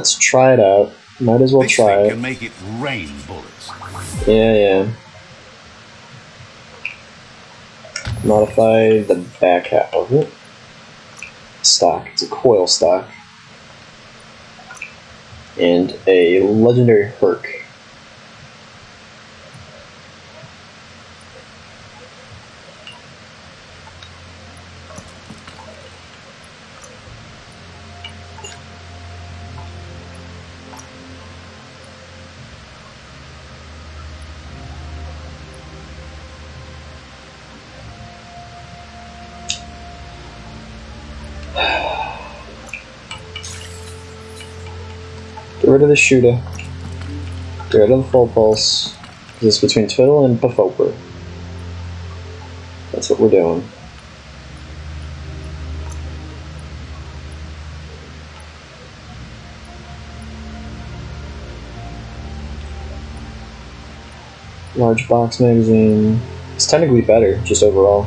Let's try it out. Might as well this try it. make it rain bullets. Yeah, yeah. Modify the back half of it. Stock. It's a coil stock. And a legendary Herc. Rid of the shooter. Get rid of the full pulse. 'cause It's between Twiddle and Pafopper. That's what we're doing. Large box magazine. It's technically better, just overall.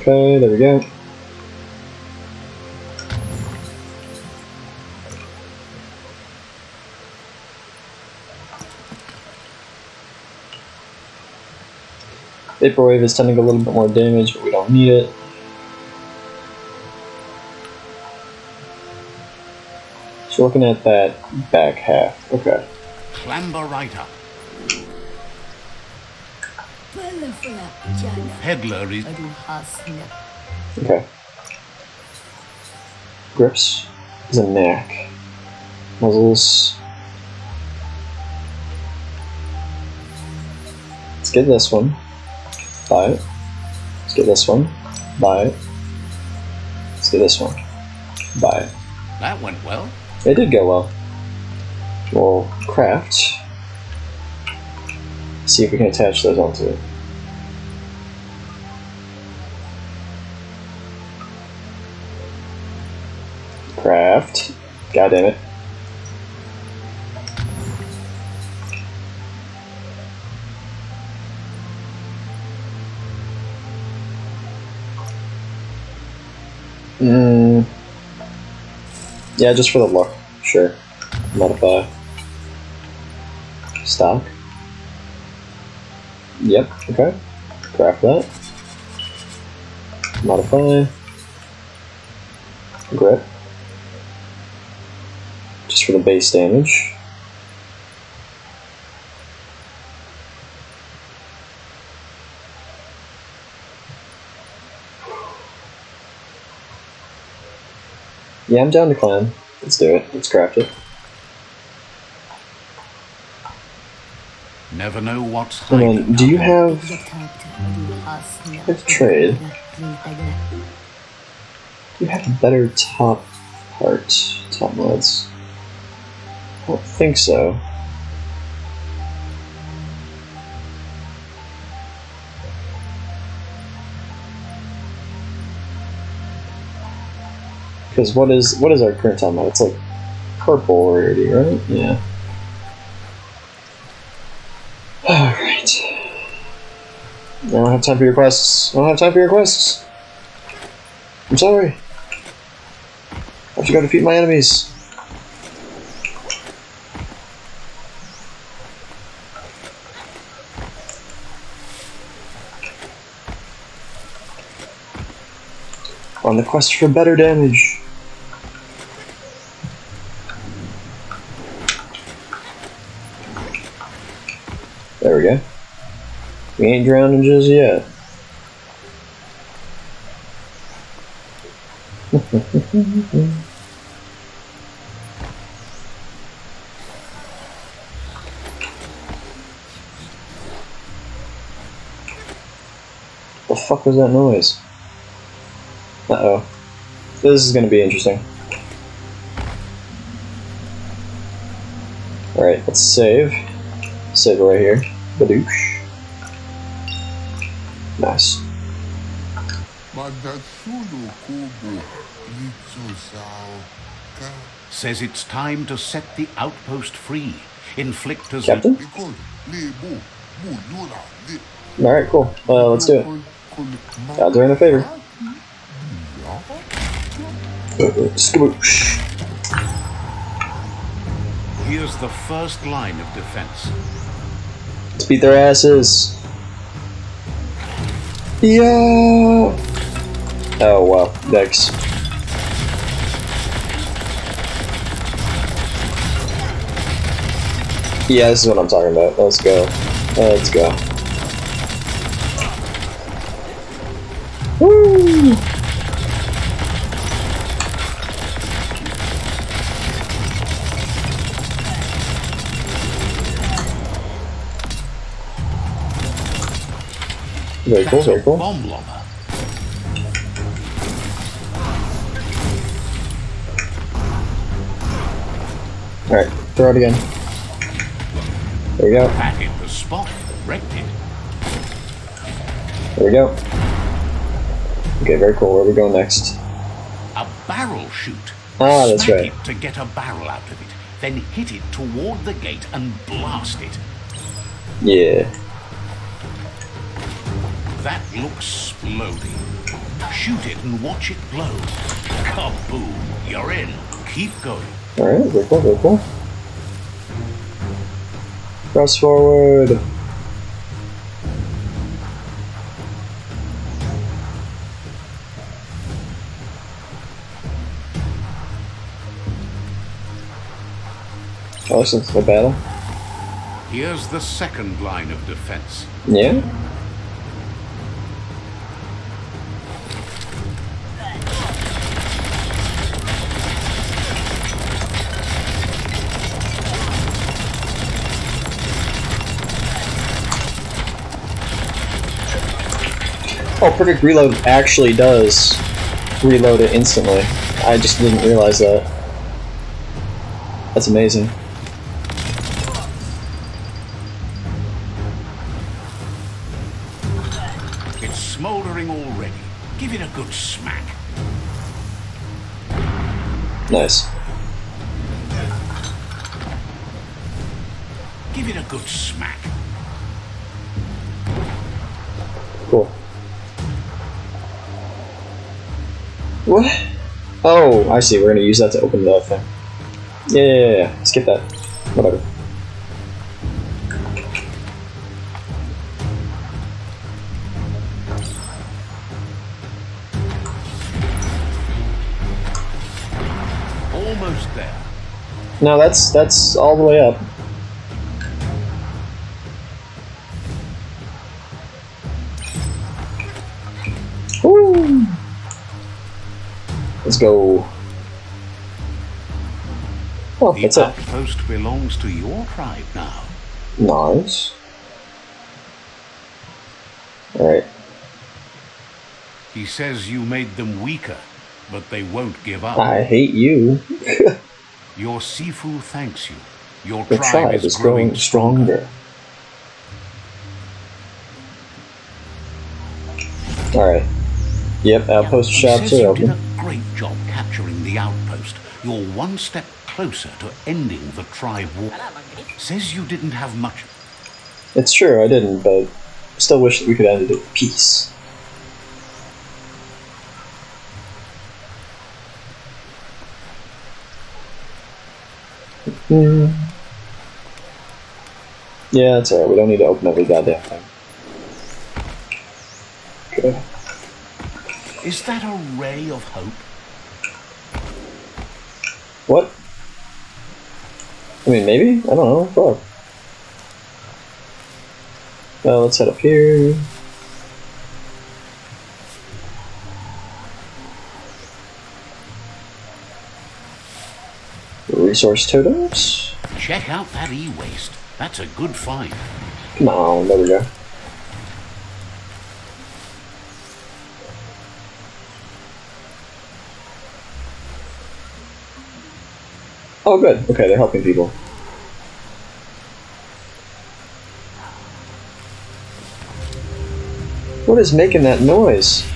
Okay, there we go. Vaporwave is tending a little bit more damage, but we don't need it. So looking at that back half. Okay. Clamber right up. Peddler is. Okay. Grips is a knack. Muzzles. Let's get this one. Buy it. Let's get this one. Buy it. Let's get this one. Buy it. that went well. It did go well. We'll craft. See if we can attach those onto it. God damn it. Mm. Yeah, just for the look. Sure. Modify. Stock. Yep, okay. Craft that. Modify. Grip. Just for the base damage. Yeah, I'm down to clan. Let's do it. Let's craft it. Never know what's And hiding. then, do you have Jatat adu hasna. Let's trade. Do you have a better top part, top mods? don't think so. Because what is what is our current timeline? It's like purple already, right? Yeah. Alright. I don't have time for your quests. I don't have time for your quests. I'm sorry. I have to go defeat my enemies. On the quest for better damage. There we go. We ain't drowning just yet. What [LAUGHS] the fuck was that noise? Uh oh. This is gonna be interesting. Alright, let's save. Save right here. Badoosh. Nice. Says it's time to set the outpost free. Inflict as Captain? Bikol Libu Muyura Li Alright, cool. Uh, let's do it. God's doing a favor. Skaboosh. Here's the first line of defense. Let's beat their asses. Yeah. Oh wow, Dex. Yeah, this is what I'm talking about. Let's go. Let's go. Woo! Very cool, very cool. bomb lobber. Alright, throw it again. There we go. Hit the spot. Wrecked it. There we go. Okay, very cool. Where are we going next? A barrel shoot. Ah, that's Smack right. it to get a barrel out of it. Then hit it toward the gate and blast it. Yeah. That looks splody. Shoot it and watch it blow. Kaboom! You're in. Keep going. Alright, very cool, very cool. Press forward. Oh, since the battle? Here's the second line of defense. Yeah? Oh, Perfect Reload actually does reload it instantly. I just didn't realize that. That's amazing. It's smoldering already. Give it a good smack. Nice. Oh, I see. We're gonna use that to open the thing. Yeah, yeah, yeah, yeah. Skip that. Whatever. Almost there. No, that's that's all the way up. Go. Oh, The that's it. outpost belongs to your tribe now. Nice. Alright. He says you made them weaker, but they won't give up. I hate you. [LAUGHS] Your Sifu thanks you. Your tribe, tribe is, is growing growing stronger. Alright. Yep, outpost shops are you did open. a great job capturing the outpost. You're one step closer to ending the tribe war. Says you didn't have much. It's true, I didn't, but still wish that we could end it in peace. Hmm. Yeah, it's alright. We don't need to open every goddamn thing. Okay. Is that a ray of hope? What? I mean, maybe? I don't know. Fuck. Well, let's head up here. Resource totems? Check out that e-waste. That's a good find. No, there we go. Oh, good. Okay, they're helping people. What is making that noise?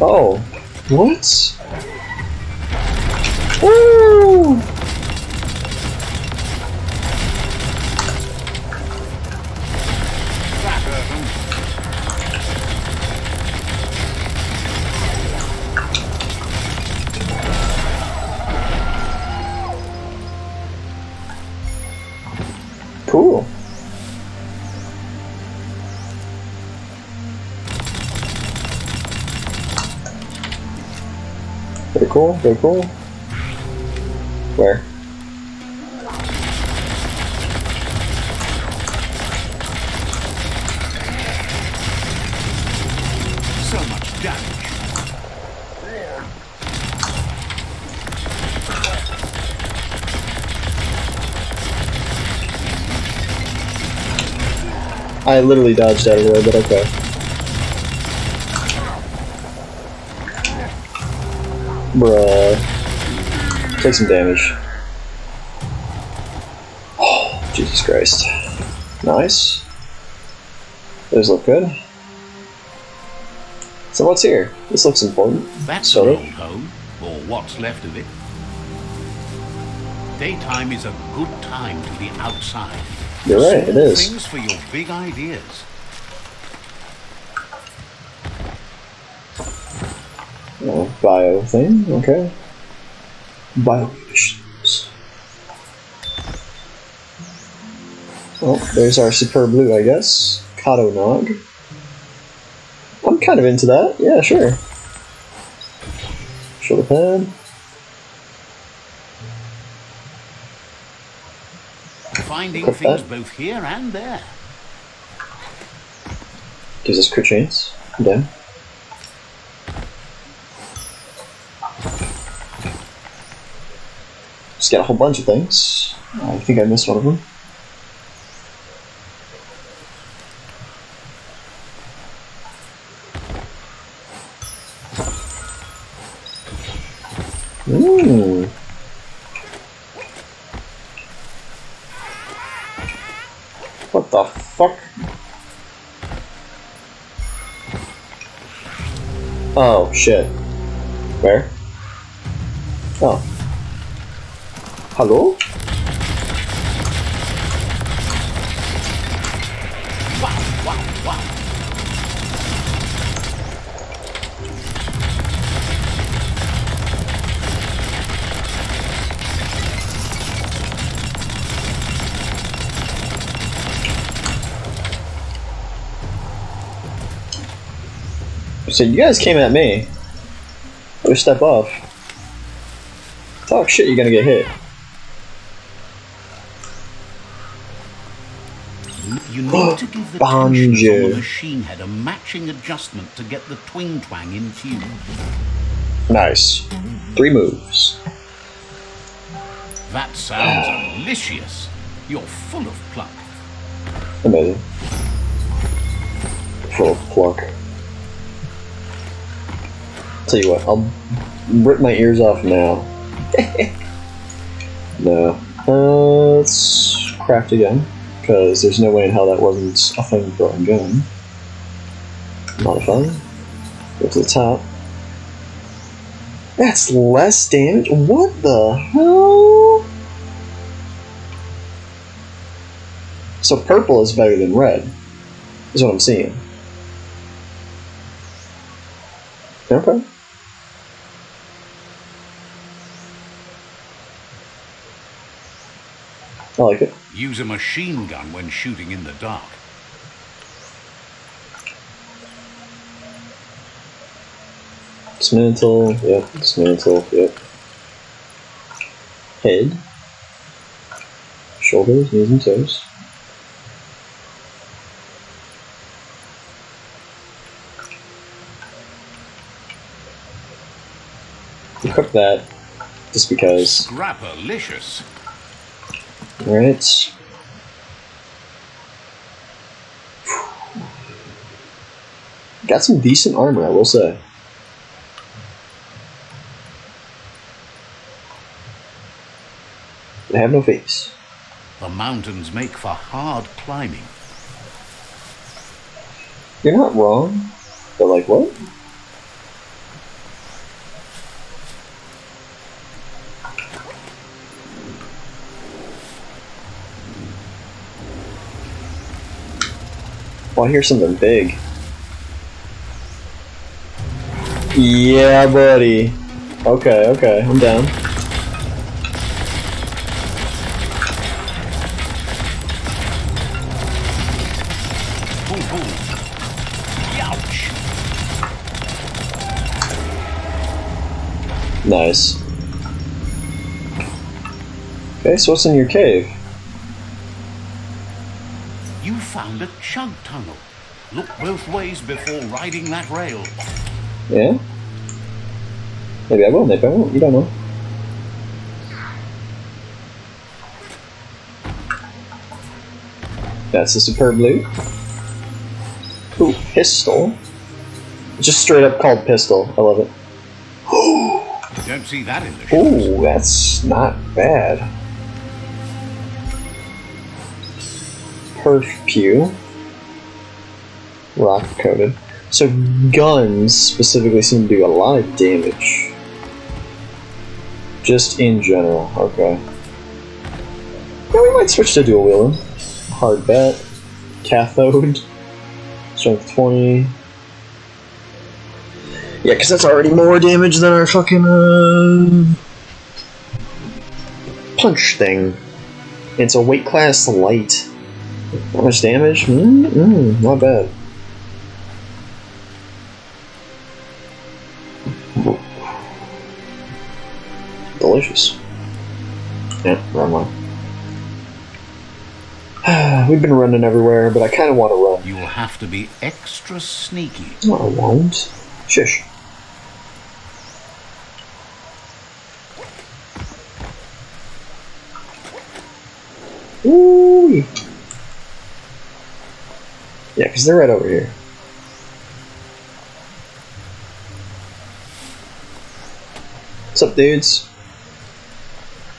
Oh, what? Woo! Cool, very cool. Where? So much damage. I literally dodged out of the way, but okay. Bruh. Take some damage. Oh, [GASPS] Jesus Christ. Nice. Those look good. So what's here? This looks important. That's Sort of. old home, or what's left of it. Daytime is a good time to be outside. You're right, it Small. Things for your big ideas. Oh, bio thing, okay. Bio munitions. Oh, well, there's our superb loot, I guess. Kato Nog. I'm kind of into that. Yeah, sure. Shoulder pad. Finding things that. both here and there. Gives us crit chance. Damn. Just get a whole bunch of things. I think I missed one of them. Ooh. What the fuck? Oh, shit. Where? Oh. Hello? Wow. So you guys came at me. Better step off. Talk shit, you're gonna get hit. The tensions on the machine head a matching adjustment to get the twing twang in tune. Nice. Three moves. That sounds delicious. You're full of pluck. Amazing. Full of pluck. Tell you what, I'll rip my ears off now. [LAUGHS] no. Uh, let's craft again, because there's no way in hell that wasn't a flamethrower gun. Modify. Go to the top. That's less damage? What the hell? So purple is better than red, is what I'm seeing. Okay. I like it. Use a machine gun when shooting in the dark. Dismantle, yep, dismantle, yep. Head. Shoulders, knees and toes. Cook that just because. Scrapperlicious. Alright. Got some decent armor, I will say. I have no face. The mountains make for hard climbing. You're not wrong, but like what? Oh, I hear something big. Yeah, buddy. Okay, okay, I'm down. Boom, boom. Youch! Nice. Okay, so what's in your cave? You found a chug tunnel. Look both ways before riding that rail. Yeah? Maybe I will, maybe I won't, you don't know. That's a superb loot. Ooh, pistol. Just straight up called pistol. I love it. [GASPS] Don't see that in the shops. Ooh, that's not bad. Perf pew. Rock coated. So guns specifically seem to do a lot of damage. Just in general, okay. Yeah, we might switch to dual wielding. Hard bet. Cathode. Strength 20. Yeah, because that's already more damage than our fucking uh, punch thing. It's a weight class light. How much damage? Mm, mm, not bad. Delicious. Yeah, wrong one. [SIGHS] We've been running everywhere, but I kind of want to run. You'll have to be extra sneaky. No, I won't. Shush. Ooh. Yeah, because they're right over here. What's up, dudes?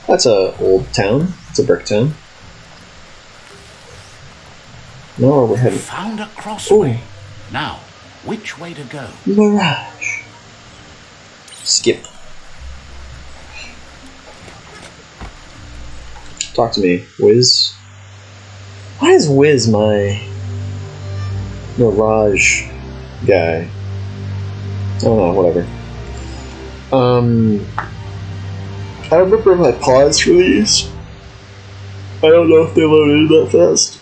That's a old town. It's a brick town. No, we're heading. Found a crossway. Now, which way to go? Mirage. Skip. Talk to me, Wiz. Why is Wiz my Mirage guy? I don't know, whatever. Um, I remember my pause for these. I don't know if they loaded that fast.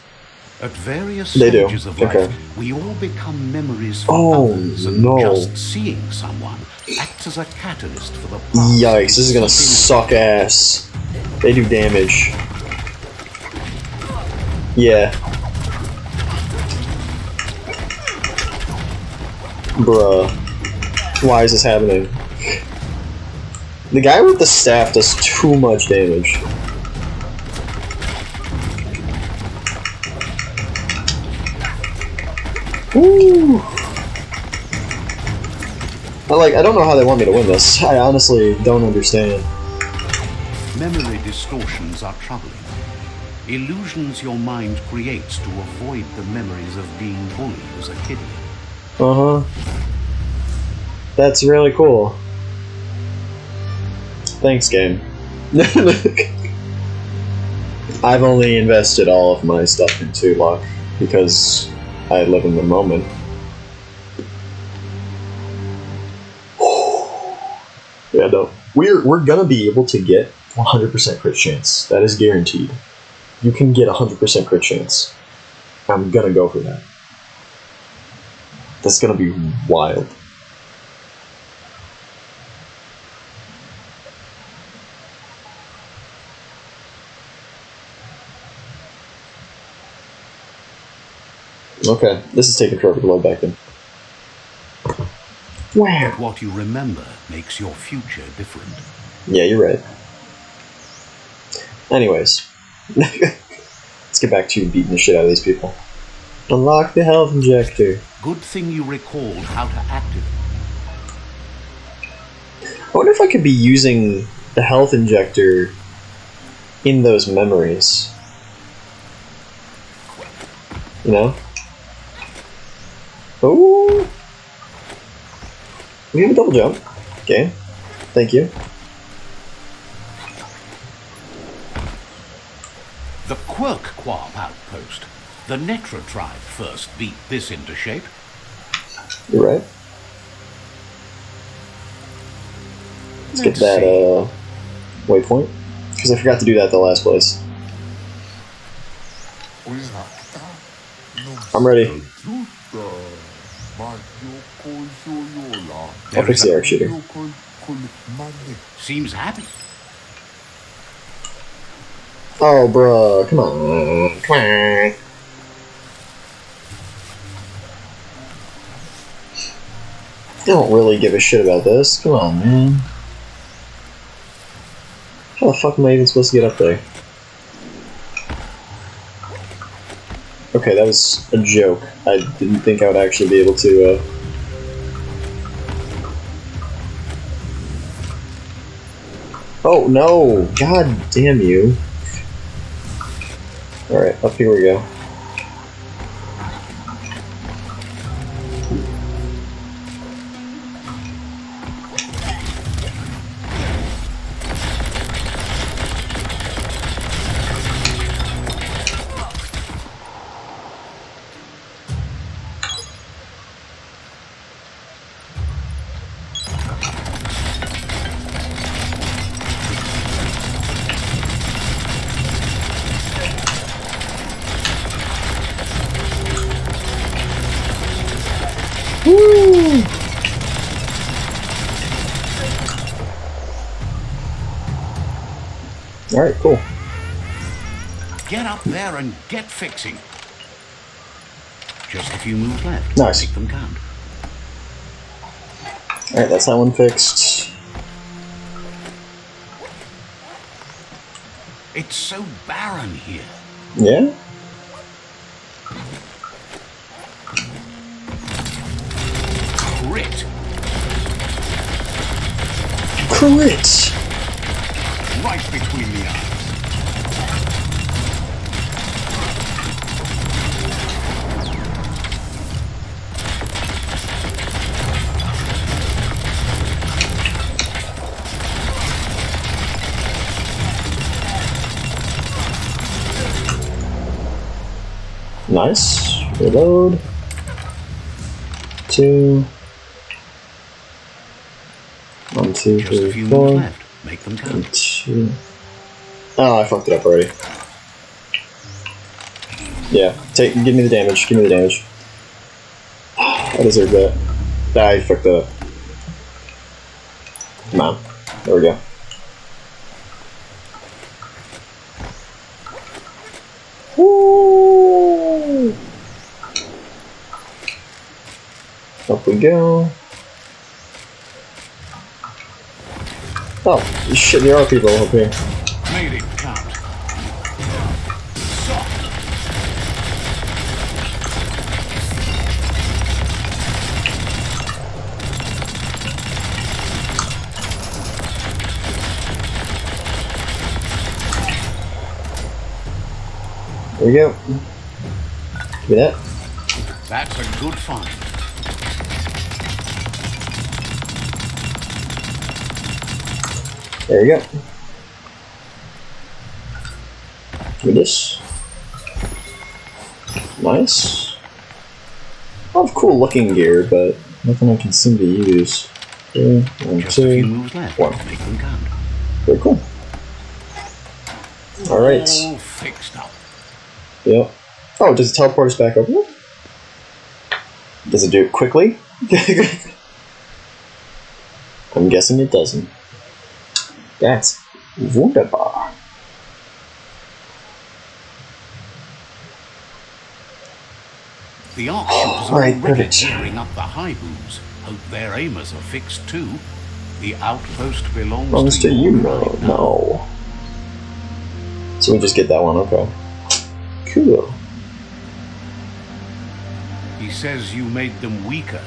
At various They do. stages of Okay. life, we all become memories for Oh, others, and no. just seeing someone acts as a catalyst for the past. Yikes, this is gonna suck ass. They do damage. Yeah. Bruh. Why is this happening? The guy with the staff does too much damage. Ooh. I like I don't know how they want me to win this. I honestly don't understand. Memory distortions are troubling. Illusions your mind creates to avoid the memories of being bullied as a kid. Uh huh. That's really cool. Thanks, game. [LAUGHS] I've only invested all of my stuff into luck because I live in the moment. [SIGHS] yeah, no. We're we're gonna be able to get 100% crit chance. That is guaranteed. You can get 100% crit chance. I'm gonna go for that. That's gonna be wild. Okay, this is taking forever to load back in. Wow. What you remember makes your future different. Yeah, you're right. Anyways, [LAUGHS] let's get back to beating the shit out of these people. Unlock the health injector. Good thing you recalled how to activate. I wonder if I could be using the health injector in those memories. You know? Oh! We have a double jump. Okay. Thank you. The Quirk Quap outpost. The Netra tribe first beat this into shape. You're right. Let's get that uh, waypoint. Because I forgot to do that the last place. I'm ready. I'll fix the arc shooter. Seems happy. Oh, bruh, come on. Come on. Don't really give a shit about this. Come on, man. How the fuck am I even supposed to get up there? Okay, that was a joke. I didn't think I would actually be able to, uh... Oh, no! God damn you. Alright, up here we go. There and get fixing. Just a few moves left. Nice. Make them count. Alright, that's that one fixed. It's so barren here. Yeah? Crit. Crit! Nice. Reload. Two. One, two, Just a few four. left. Make them One, count. two. Oh, I fucked it up already. Yeah, take. Give me the damage. Give me the damage. I deserve that. Ah, I fucked up. Come on. There we go. Woo! Up we go. Oh, shit, there are people up here. Made it count. There we go. Give me that. That's a good find. There you go. Me this. Nice. A lot of cool looking gear, but nothing I can seem to use. Okay, one, Just two. left. one. Make them count. Very cool. Alright. All fixed up. Yep. Oh, does it teleport us back over? Does it do it quickly? [LAUGHS] I'm guessing it doesn't. That's wunderbar. The arc shooters are already gearing up the high booms. Hope their aimers are fixed too. The outpost belongs, Belongs to you right now. No. So we just get that one, okay. Cool. He says you made them weaker,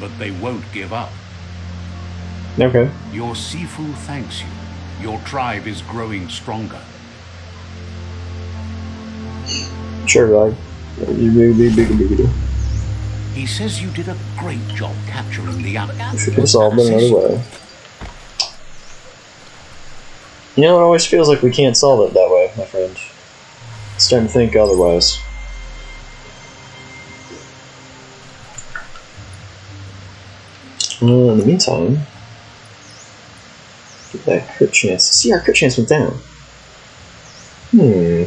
but they won't give up. Okay. Your Sifu thanks you. Your tribe is growing stronger. Sure, like. He says you did a great job capturing the outpost. It's all been another way. You know, it always feels like we can't solve it that way, my friend. It's time to think otherwise. Uh, in the meantime, get that crit chance. See, our crit chance went down. Hmm.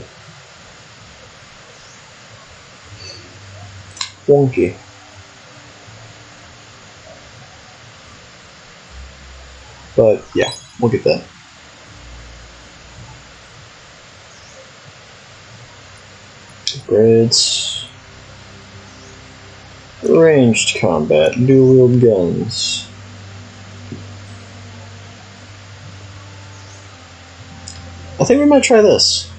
Wonky. But yeah, we'll get that. Upgrades. Ranged combat, dual wield guns. I think we might try this.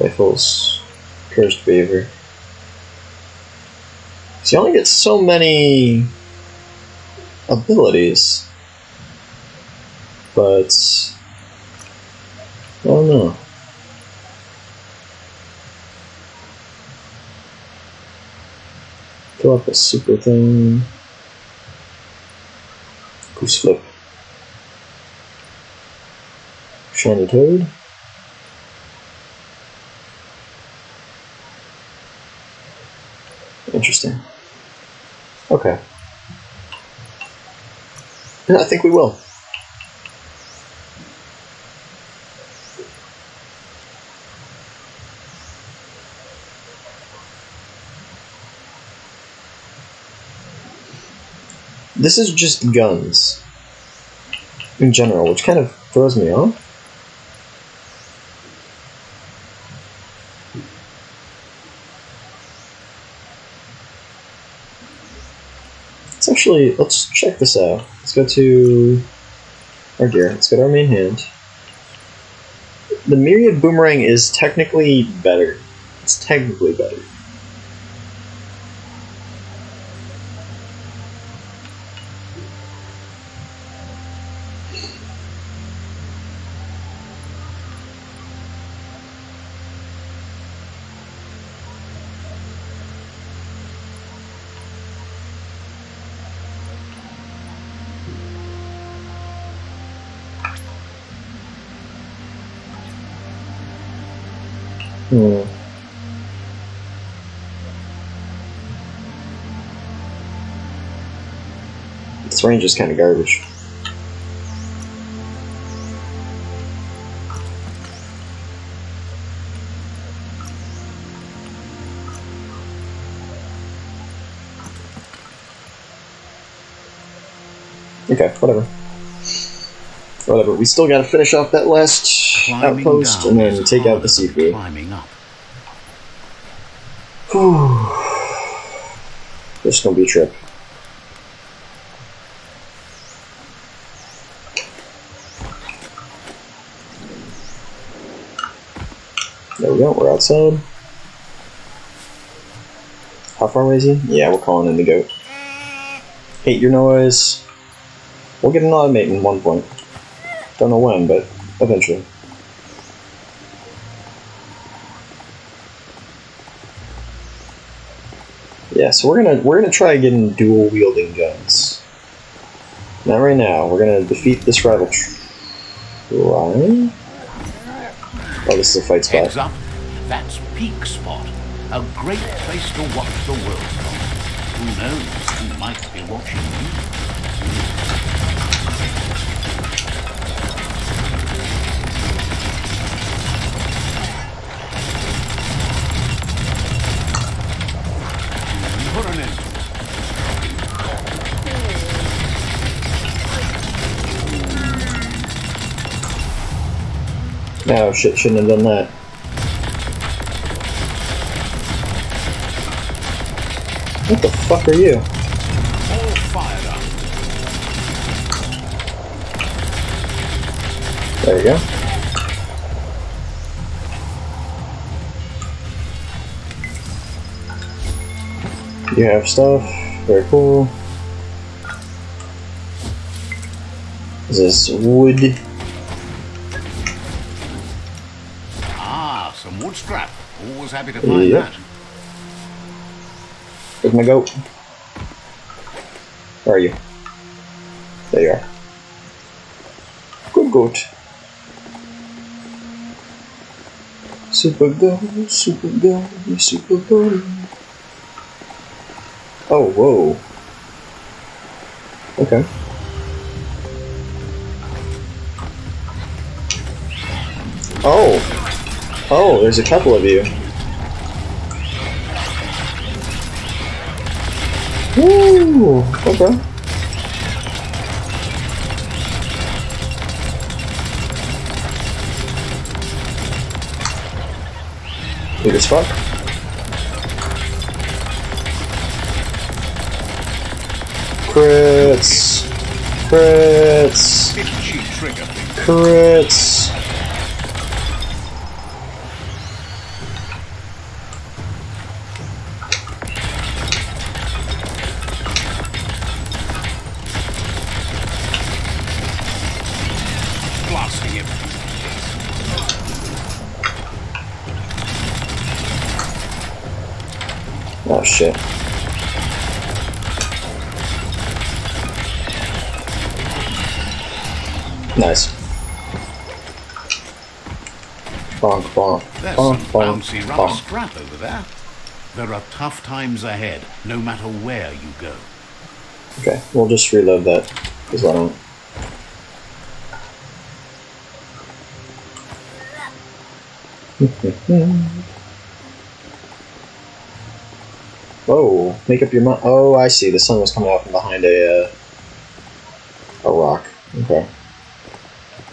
Rifles. Cursed Beaver. So you only get so many abilities. But I don't know. Fill up a super thing. Flip. Shiny toad. Interesting. Okay. Yeah, I think we will. This is just guns. In general, which kind of throws me off. Let's actually, let's check this out. Let's go to our gear. Let's go to our main hand. The Myriad Boomerang is technically better. It's technically better. This range is kind of garbage. Okay, whatever. Whatever. We still gotta finish off that last Climbing outpost and then take out the seafood. Climbing up. Whew. This is gonna be a trip. There we go, we're outside. How far away is he? Yeah, we're calling in the goat. Hate your noise. We'll get an automate in one point. Don't know when, but eventually. Yeah, so we're gonna we're gonna try getting dual wielding guns. Not right now. We're gonna defeat this rival. Try. Oh, this is a fight spot. That's Peak Spot, a great place to watch the world from. Who knows who might be watching you? Oh shit! Shouldn't have done that. What the fuck are you? All fired up. There you go. You have stuff. Very cool. This is this wood? Ah, some wood scrap. Always happy to find Yep. that. My goat? Where are you? There you are. Good goat. Super goat, super goat, super goat. Oh, whoa. Okay. Oh. Oh, there's a couple of you. Woo! Okay. Weird as fuck. Crits. Crits. Itchy trigger finger. Crits. Bouncy bonk. scrap over there. There are tough times ahead, no matter where you go. Okay, we'll just reload that. Because I don't. Whoa, [LAUGHS] make up your mind. Oh, I see. The sun was coming up from behind a, uh, a rock. Okay.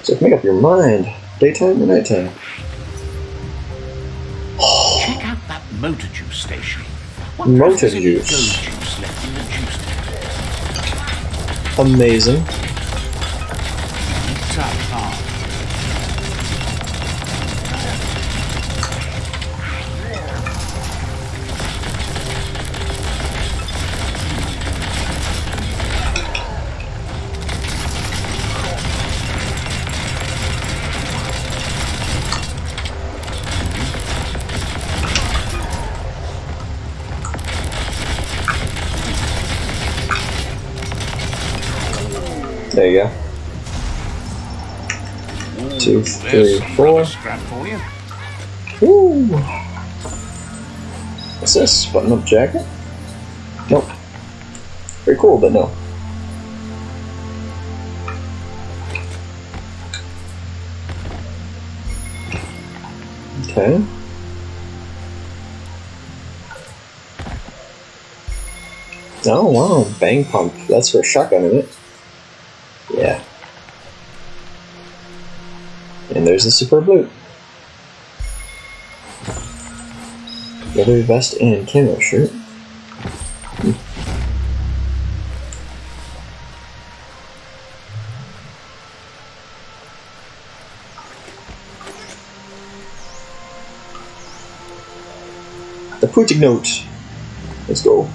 So make up your mind. Daytime or nighttime? Motor juice station. What Motor if there's any juice. Go juice left in the juice? Amazing. There you go. Two, There's three, four. rubber scrap for you. Woo! What's this? Button up jacket? Nope. Very cool, but no. Okay. Oh wow, bang pump. That's for a shotgun, isn't it? There's the super loot. Leather vest and camo shirt. The Putig note. Let's go.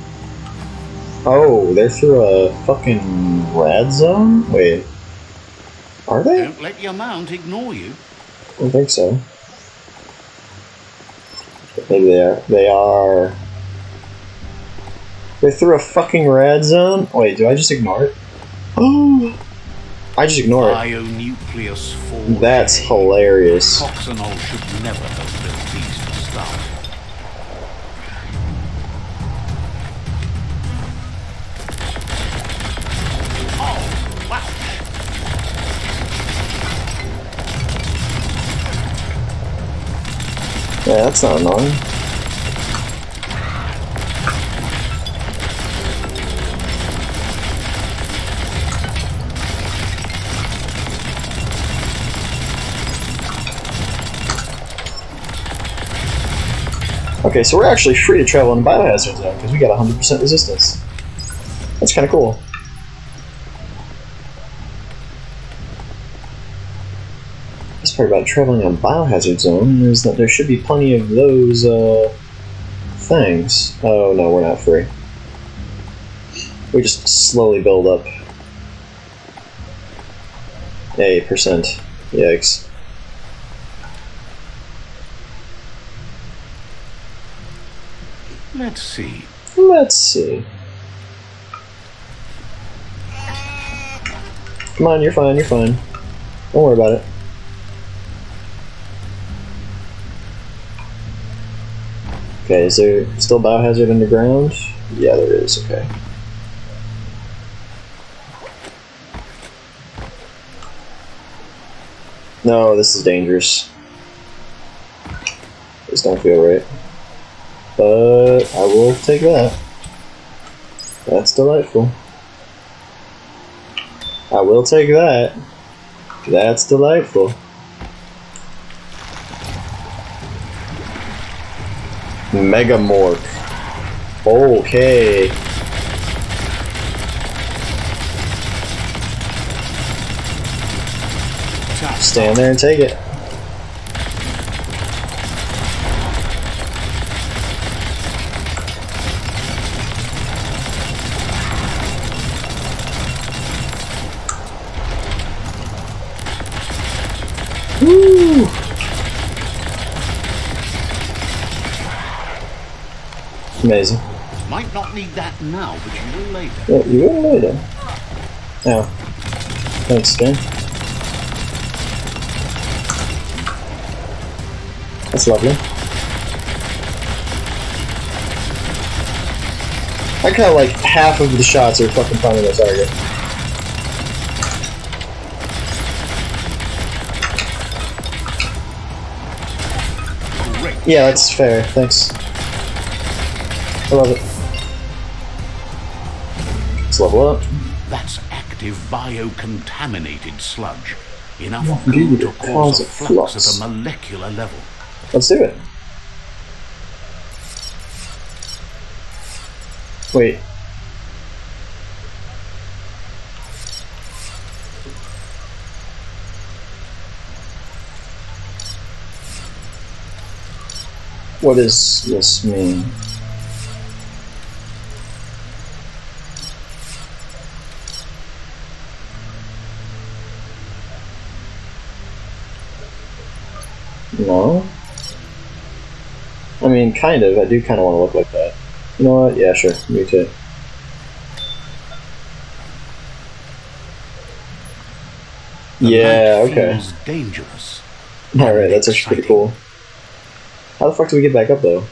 Oh, they're through a fucking red zone? Wait. Are they? Don't let your mount ignore you. I don't think so. Maybe they are. They are. They threw a fucking red zone? Wait, do I just ignore it? Oh! [GASPS] I just ignore it. Bionucleus 4. That's hilarious. Yeah, that's not annoying. Okay, so we're actually free to travel in the biohazard zone because we got 100% resistance. That's kind of cool. Best part about traveling on biohazard zone is that there should be plenty of those uh, things. Oh no, we're not free. We just slowly build up. A percent. Yikes. Let's see. Let's see. Come on, you're fine, you're fine. Don't worry about it. Okay, is there still biohazard underground? Yeah, there is, okay. No, this is dangerous. This don't feel right. But I will take that. That's delightful. I will take that. That's delightful. Megamorph. Okay. Stand there and take it. Woo! Amazing. Might not need that now, but you will later. Yeah, you will later. Oh. Thanks, Stan. That's lovely. I kind of like half of the shots are fucking finding their target. Yeah, that's fair. Thanks. I love it. Let's level up. That's active biocontaminated sludge. Enough What goo goo to to cause cause a a flux flux? at a molecular level. Let's do it. Wait. What does this mean? No? I mean, kind of. I do kind of want to look like that. You know what? Yeah, sure. Me too. The Yeah, okay. dangerous. [LAUGHS] Alright, that's actually pretty cool. How the fuck do we get back up, though?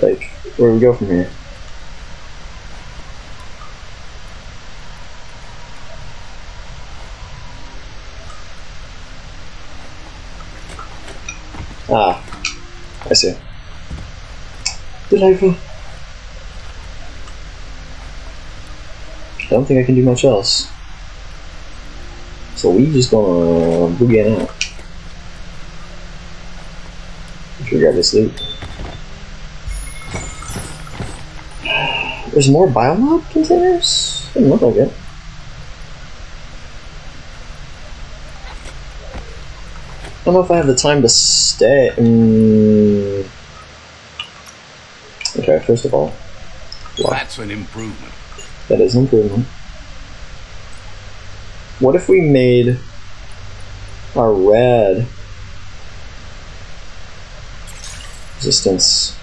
Like, where do we go from here? Ah, I see. Delightful. I don't think I can do much else. So we just gonna boogie it out. Should grab this loot. There's more biomob containers? Doesn't look like it. Don't know if I have the time to stay. Mm. Okay, first of all, That's an improvement. that is an improvement. What if we made our red resistance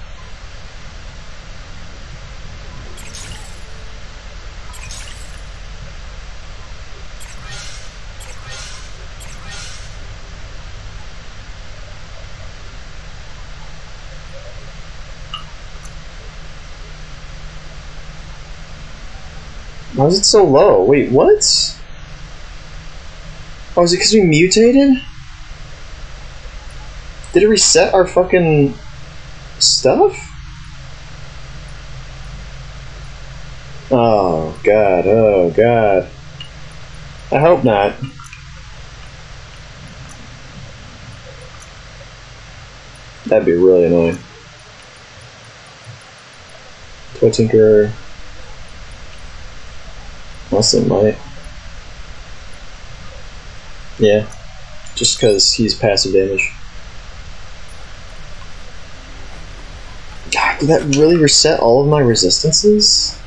Is it so low? Wait, what? Oh, is it because we mutated? Did it reset our fucking stuff? Oh god, oh god. I hope not. That'd be really annoying. Toy Tinkerer. Also might. Yeah. Just because he's passive damage. God, did that really reset all of my resistances?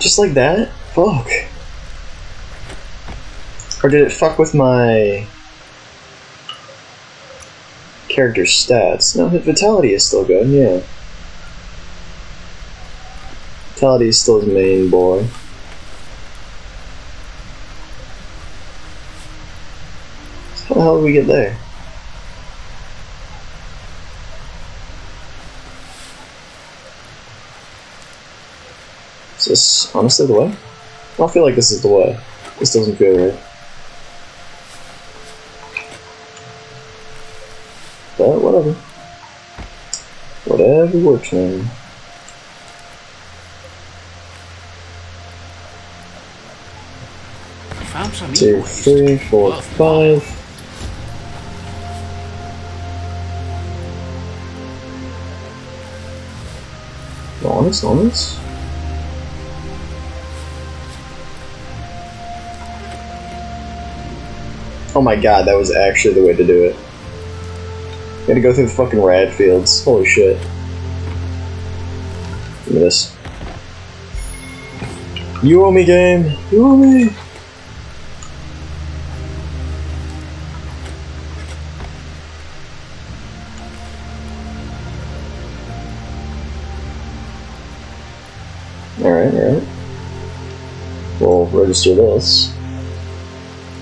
Just like that? Fuck. Or did it fuck with my character stats? No, his vitality is still good, yeah. His main boy. How the hell did we get there? Is this honestly the way? I don't feel like this is the way. This doesn't feel right. But whatever. Whatever works, man. Two, three, four, five. Nice, nice. Oh my god, that was actually the way to do it. You had to go through the fucking rad fields. Holy shit. Give me this. You owe me, game. You owe me. We'll register this.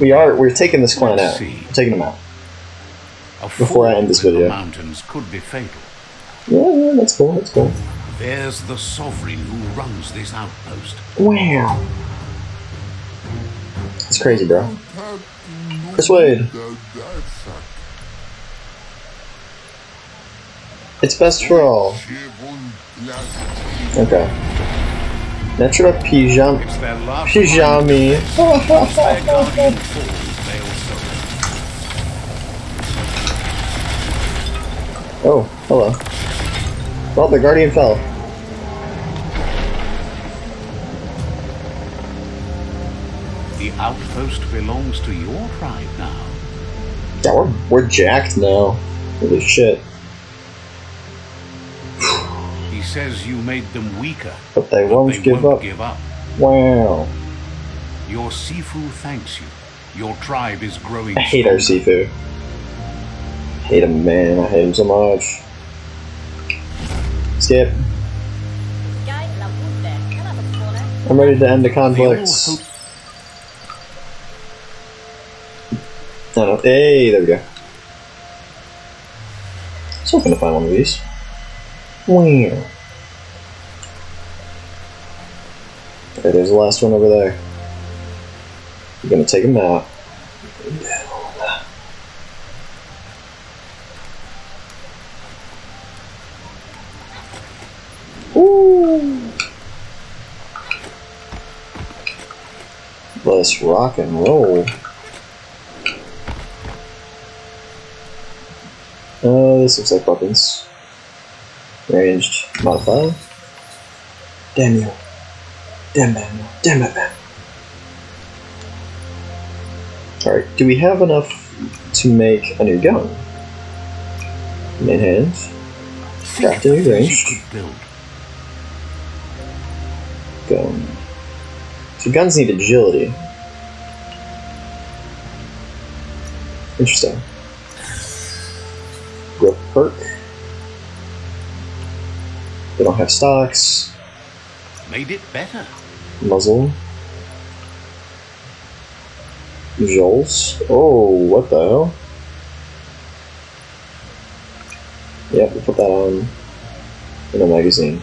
We are, we're taking this clan Let's out. see. We're taking them out. A Before I end this video. mountains could be fatal. Yeah, yeah, that's cool, that's cool. There's the sovereign who runs this outpost. Wow. It's crazy, bro. Persuade. It's best for all. Okay. Natural pijama. It's their last Pijami. Once their guardian falls, they'll surrender. Oh, hello. Well, the guardian fell. The outpost belongs to your tribe now. Yeah, we're, we're jacked now. Holy shit. Says you made them weaker, But they won't they give won't up. give up. Wow. Your Sifu thanks you. Your tribe is growing I hate our stronger. Sifu. Hate him, man. I hate him so much. Skip. I'm ready to end the conflicts. hope I. Hey, there we go. I was hoping to find one of these. Wow. Okay, there's the last one over there. We're gonna take him out. Let's rock and roll. Uh, this looks like weapons. Ranged, modified. Damn you. Damn Batman. Damn Batman. Alright, do we have enough to make a new gun? Main hands. Craft a new range. you could build. Gun. So guns need agility. Interesting. Grip perk. They don't have stocks. Made it better. Muzzle. Jols. Oh, what the hell? Yep, we'll put that on in a magazine.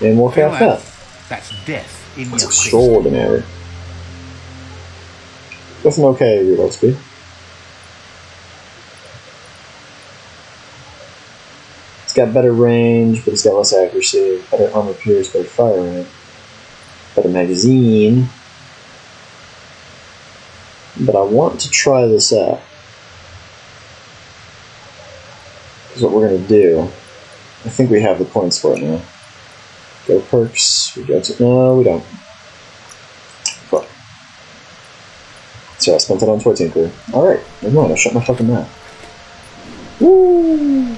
And we'll that. That's death in That's extraordinary. That's an okay reload speed. It's got better range, but it's got less accuracy. Better armor pierce, better fire rate. Magazine. But I want to try this out. Is what we're gonna do. I think we have the points for it now. Go perks. We go to no, we don't. Fuck. So I spent it on Toy Tinker. Alright, never mind, I shut my fucking mouth. Woo!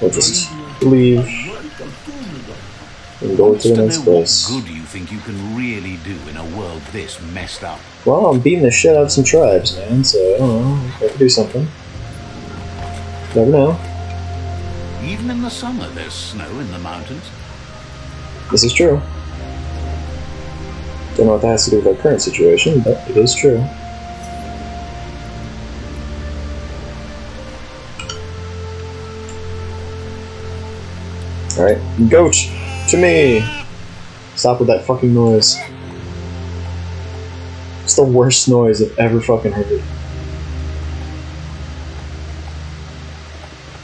We'll just leave and go to the next place. what good you think you can really do in a world this messed up. Well, I'm beating the shit out of some tribes, man, so I don't know. I can do something. Never know. Even in the summer, there's snow in the mountains. This is true. Don't know what that has to do with our current situation, but it is true. Alright, goat! To me! Stop with that fucking noise. It's the worst noise I've ever fucking heard.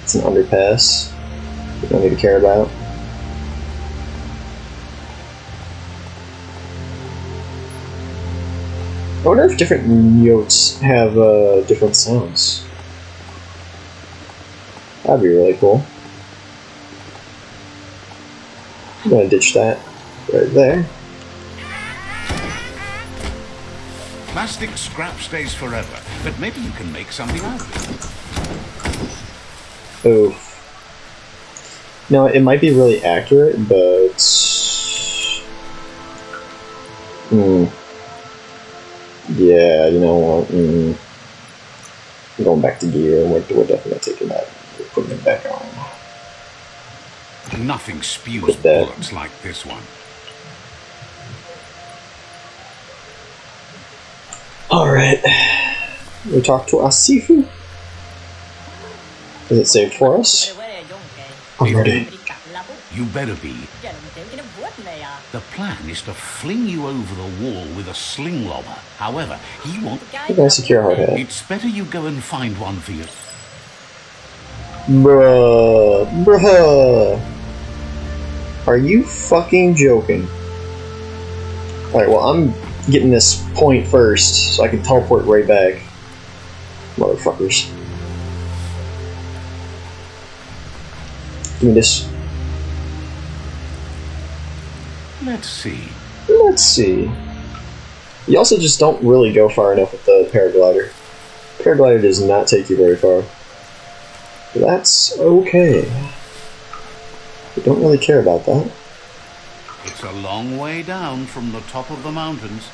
It's an underpass. We don't need to care about. I wonder if different notes have uh, different sounds. That'd be really cool. I'm gonna ditch that right there. Plastic scrap stays forever, but maybe you can make something out of it. Oh. Now, it might be really accurate, but. Hmm. Yeah, you know what? Mm. Going back to gear. We're, we're definitely taking that. We're putting it back on. Nothing spews bullets like this one. Alright. We talk to Asifu. Is it saved for us? I'm ready. You better be. The plan is to fling you over the wall with a sling lobber. However, he won't. Can I secure hard hat? It's better you go and find one for you. Bruh. Bruh. Are you fucking joking? Alright, well, I'm getting this point first so I can teleport right back. Motherfuckers. Give me this. Let's see. Let's see. You also just don't really go far enough with the paraglider. Paraglider does not take you very far. That's okay. We don't really care about that. It's a long way down from the top of the mountains.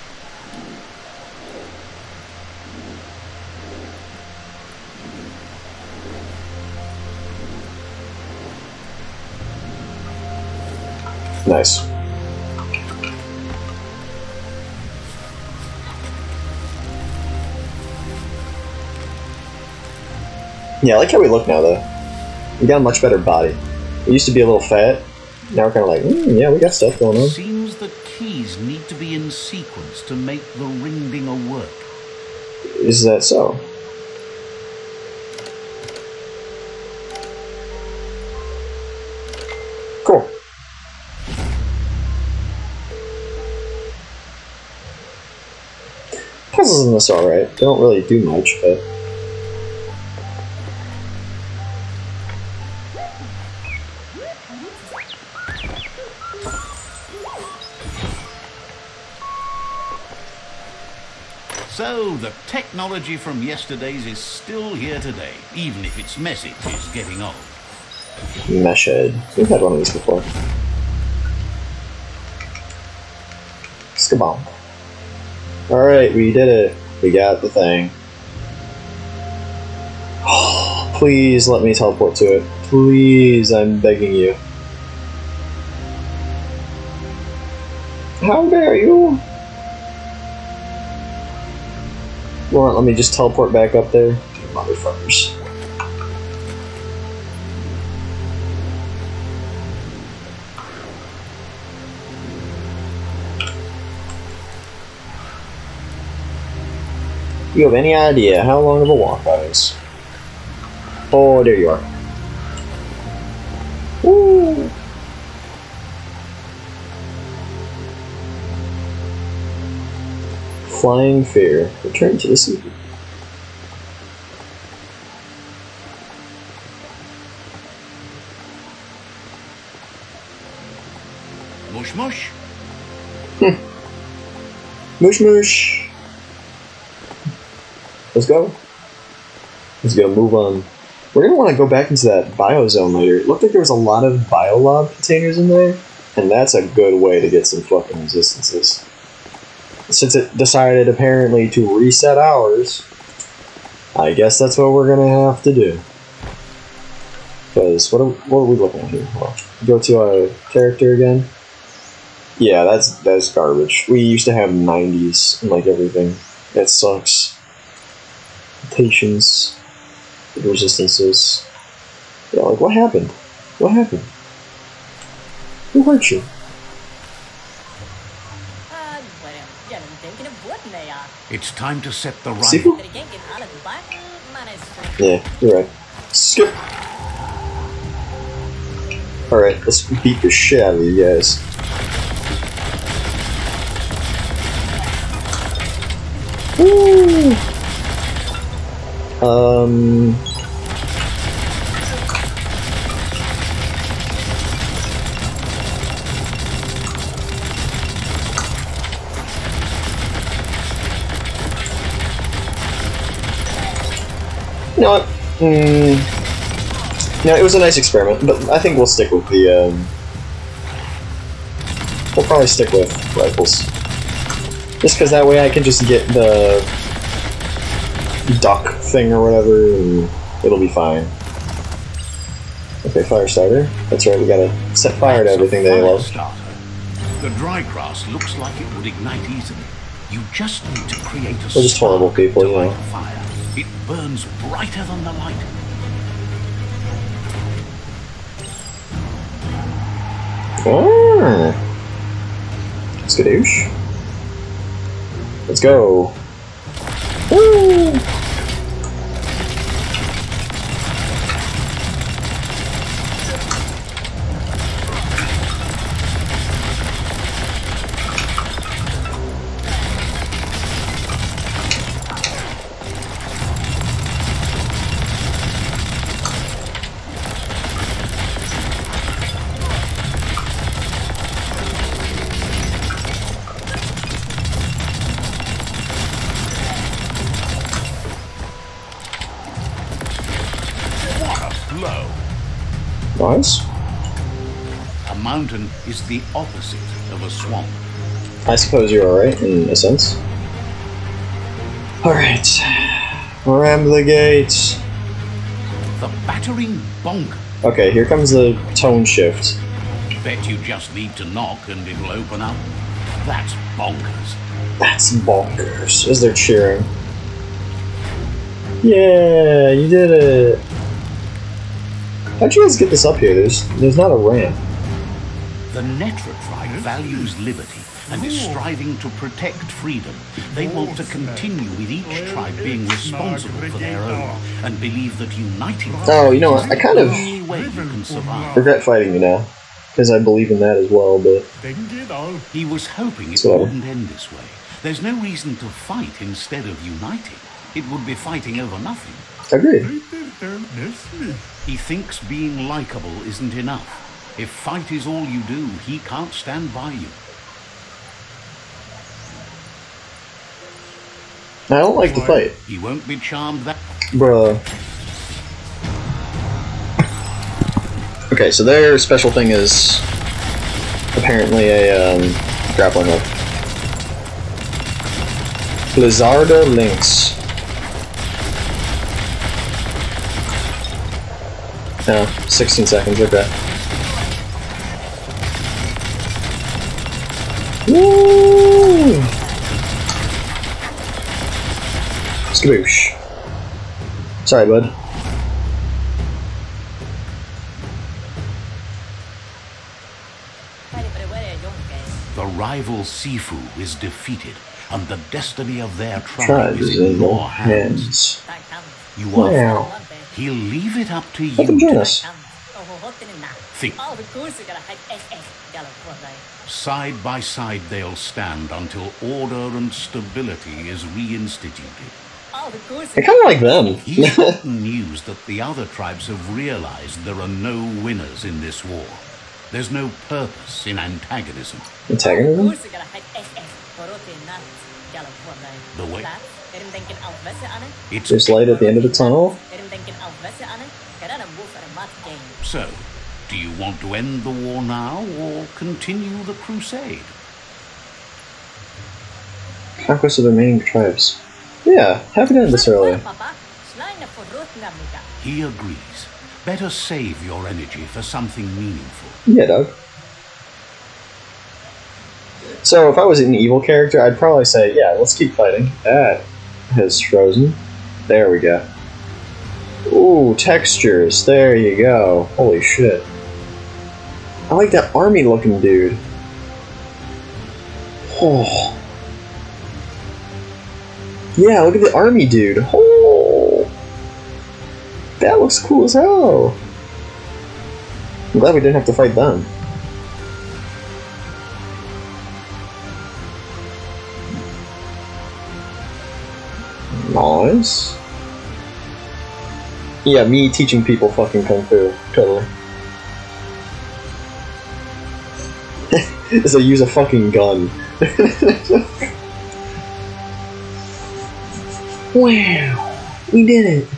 Nice. Yeah, I like how we look now, though. We got a much better body. We used to be a little fat. Now we're kind of like, mm, yeah, we got stuff going on. Seems the keys need to be in sequence to make the ring dinger work. Is that so? Cool. Puzzles in this alright. They don't really do much, but. The technology from yesterday's is still here today, even if its message is getting old. Mesh head. We've had one of these before. Skabomb. Alright, we did it. We got the thing. [GASPS] Please let me teleport to it. Please, I'm begging you. How dare you? Well, let me just teleport back up there. Motherfuckers. You have any idea how long of a walk that is? Oh, there you are. Flying Fear. Return to the sea. Mush mush. Hmm. Mush mush. Let's go. Let's go. Move on. We're gonna want to go back into that biozone later. It looked like there was a lot of biolob containers in there, and that's a good way to get some fucking resistances. Since it decided apparently to reset ours, I guess that's what we're gonna have to do. Because what are, what are we looking at here? Well, go to our character again. Yeah, that's that's garbage. We used to have 90s and like everything. That sucks. Patience, resistances. Yeah, like what happened? What happened? Who hurt you? It's time to set the right. Sifu? Pero quem que fala do bar? Mana is Yeah, you're right. Skip. All right, let's beat the shit out of you guys. Woo! Um. You know what? Mm, no, it was a nice experiment, but I think we'll stick with the. Um, we'll probably stick with rifles, just because that way I can just get the duck thing or whatever, and it'll be fine. Okay, fire starter. That's right. We gotta set fire to everything they love. starter. The dry grass looks like it would ignite easily. You just need to create a We're just horrible people, you know. fire. It burns brighter than the light. Ah. Skadoosh. Let's go. Woo! Is the opposite of a swamp. I suppose you're alright in a sense. Alright. Ram the gates. The battering bonk. Okay, here comes the tone shift. Bet you just need to knock and it'll open up. That's bonkers. That's bonkers. As they're cheering. Yeah, you did it. How'd you guys get this up here? There's there's not a ramp. The Netra tribe values liberty and is striving to protect freedom. They want to continue with each tribe being responsible for their own and believe that uniting Oh, you know what? I kind the of only way you survive. regret fighting you now. Because I believe in that as well, but He was hoping it So- wouldn't end this way. There's no reason to fight instead of uniting. It would be fighting over nothing. agreed. He thinks being likable isn't enough. If fight is all you do, he can't stand by you. I don't like to fight. He won't be charmed that Bruh. Okay, so their special thing is apparently a um, grappling hook. Blizzarda Lynx. No, 16 seconds, okay. Woo! Skaboosh. Sorry, bud. Pare, pero bueno, yo que. the rival Sifu is defeated and the destiny of their tribe Tribe is in your hands. hands. You are Wow. He'll leave it up to Have him you join us. Comes. What in the think. The goose is gonna hide SS. Gala, what they? Side by side they'll stand until order and stability is reinstituted. Oh, the I kind of like them. He's [LAUGHS] gotten news that the other tribes have realized there are no winners in this war. There's no purpose in antagonism. Antagonism? goose is gonna hide SS. What in that? Gala, what they? The way- That? Är de tänken alvesse, Anne? It's There's light at the end of the tunnel. Är de tänken alvesse, Anne? Kan den move for a mat game? so. Do you want to end the war now or continue the crusade? Conquest of the remaining tribes. Yeah, happy to end this early. Papa, Schleine for Rotnamiga. He agrees. Better save your energy for something meaningful. Yeah, Doug. So, if I was an evil character, I'd probably say, yeah, let's keep fighting. That has frozen. There we go. Ooh, textures. There you go. Holy shit. I like that army looking dude. Oh. Yeah, look at the army dude. Oh. That looks cool as hell. I'm glad we didn't have to fight them. Nice. Yeah, me teaching people fucking kung fu. Totally. Is I use a fucking gun. wow, we did it.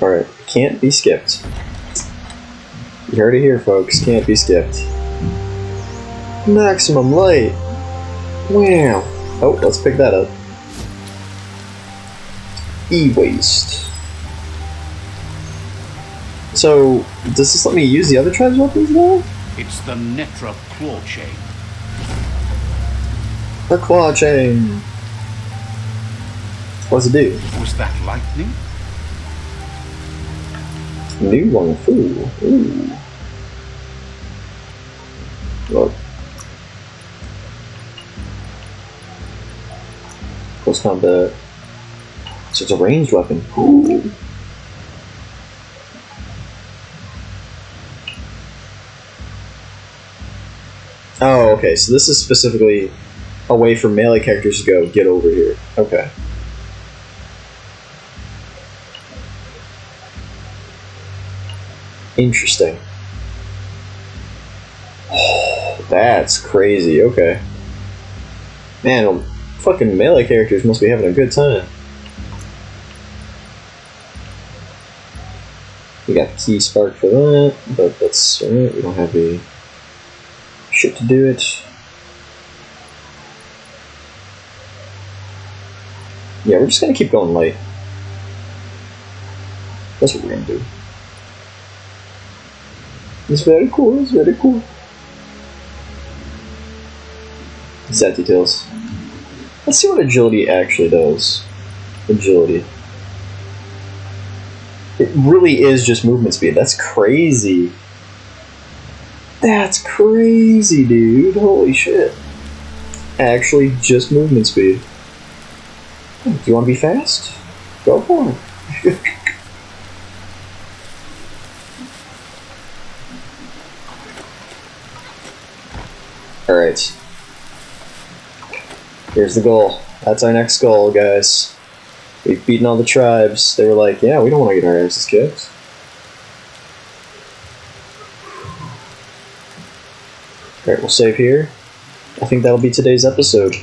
Alright, can't be skipped. You heard it here, folks. Can't be skipped. Maximum light. Wow. Oh, let's pick that up. E-waste. So, does this let me use the other tribe's weapons now? It's the Netra claw chain. The claw chain. What's it do? Was that lightning? New one, Fu. Ooh. Look. Close combat. So it's a ranged weapon. Ooh. Oh, okay. So this is specifically a way for melee characters to go, get over here. Okay. Interesting. [SIGHS] That's crazy. Okay. Man, um, fucking melee characters must be having a good time. We got key spark for that, but that's alright. We don't have the shit to do it. Yeah, we're just gonna keep going light. That's what we're gonna do. It's very cool, it's very cool. Set details. Let's see what agility actually does. Agility. It really is just movement speed. That's crazy. That's crazy, dude. Holy shit. Actually, just movement speed. Hmm, do you want to be fast? Go for it. [LAUGHS] Alright. Here's the goal. That's our next goal, guys. We've beaten all the tribes. They were like, yeah, we don't want to get our asses kicked. Alright, we'll save here. I think that'll be today's episode.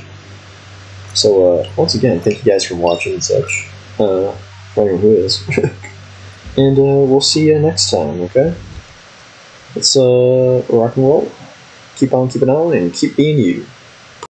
So, uh, once again, thank you guys for watching and such. Uh, anyone who is. [LAUGHS] and, uh, we'll see you next time, okay? Let's, uh, rock and roll. Keep on keeping on and keep being you.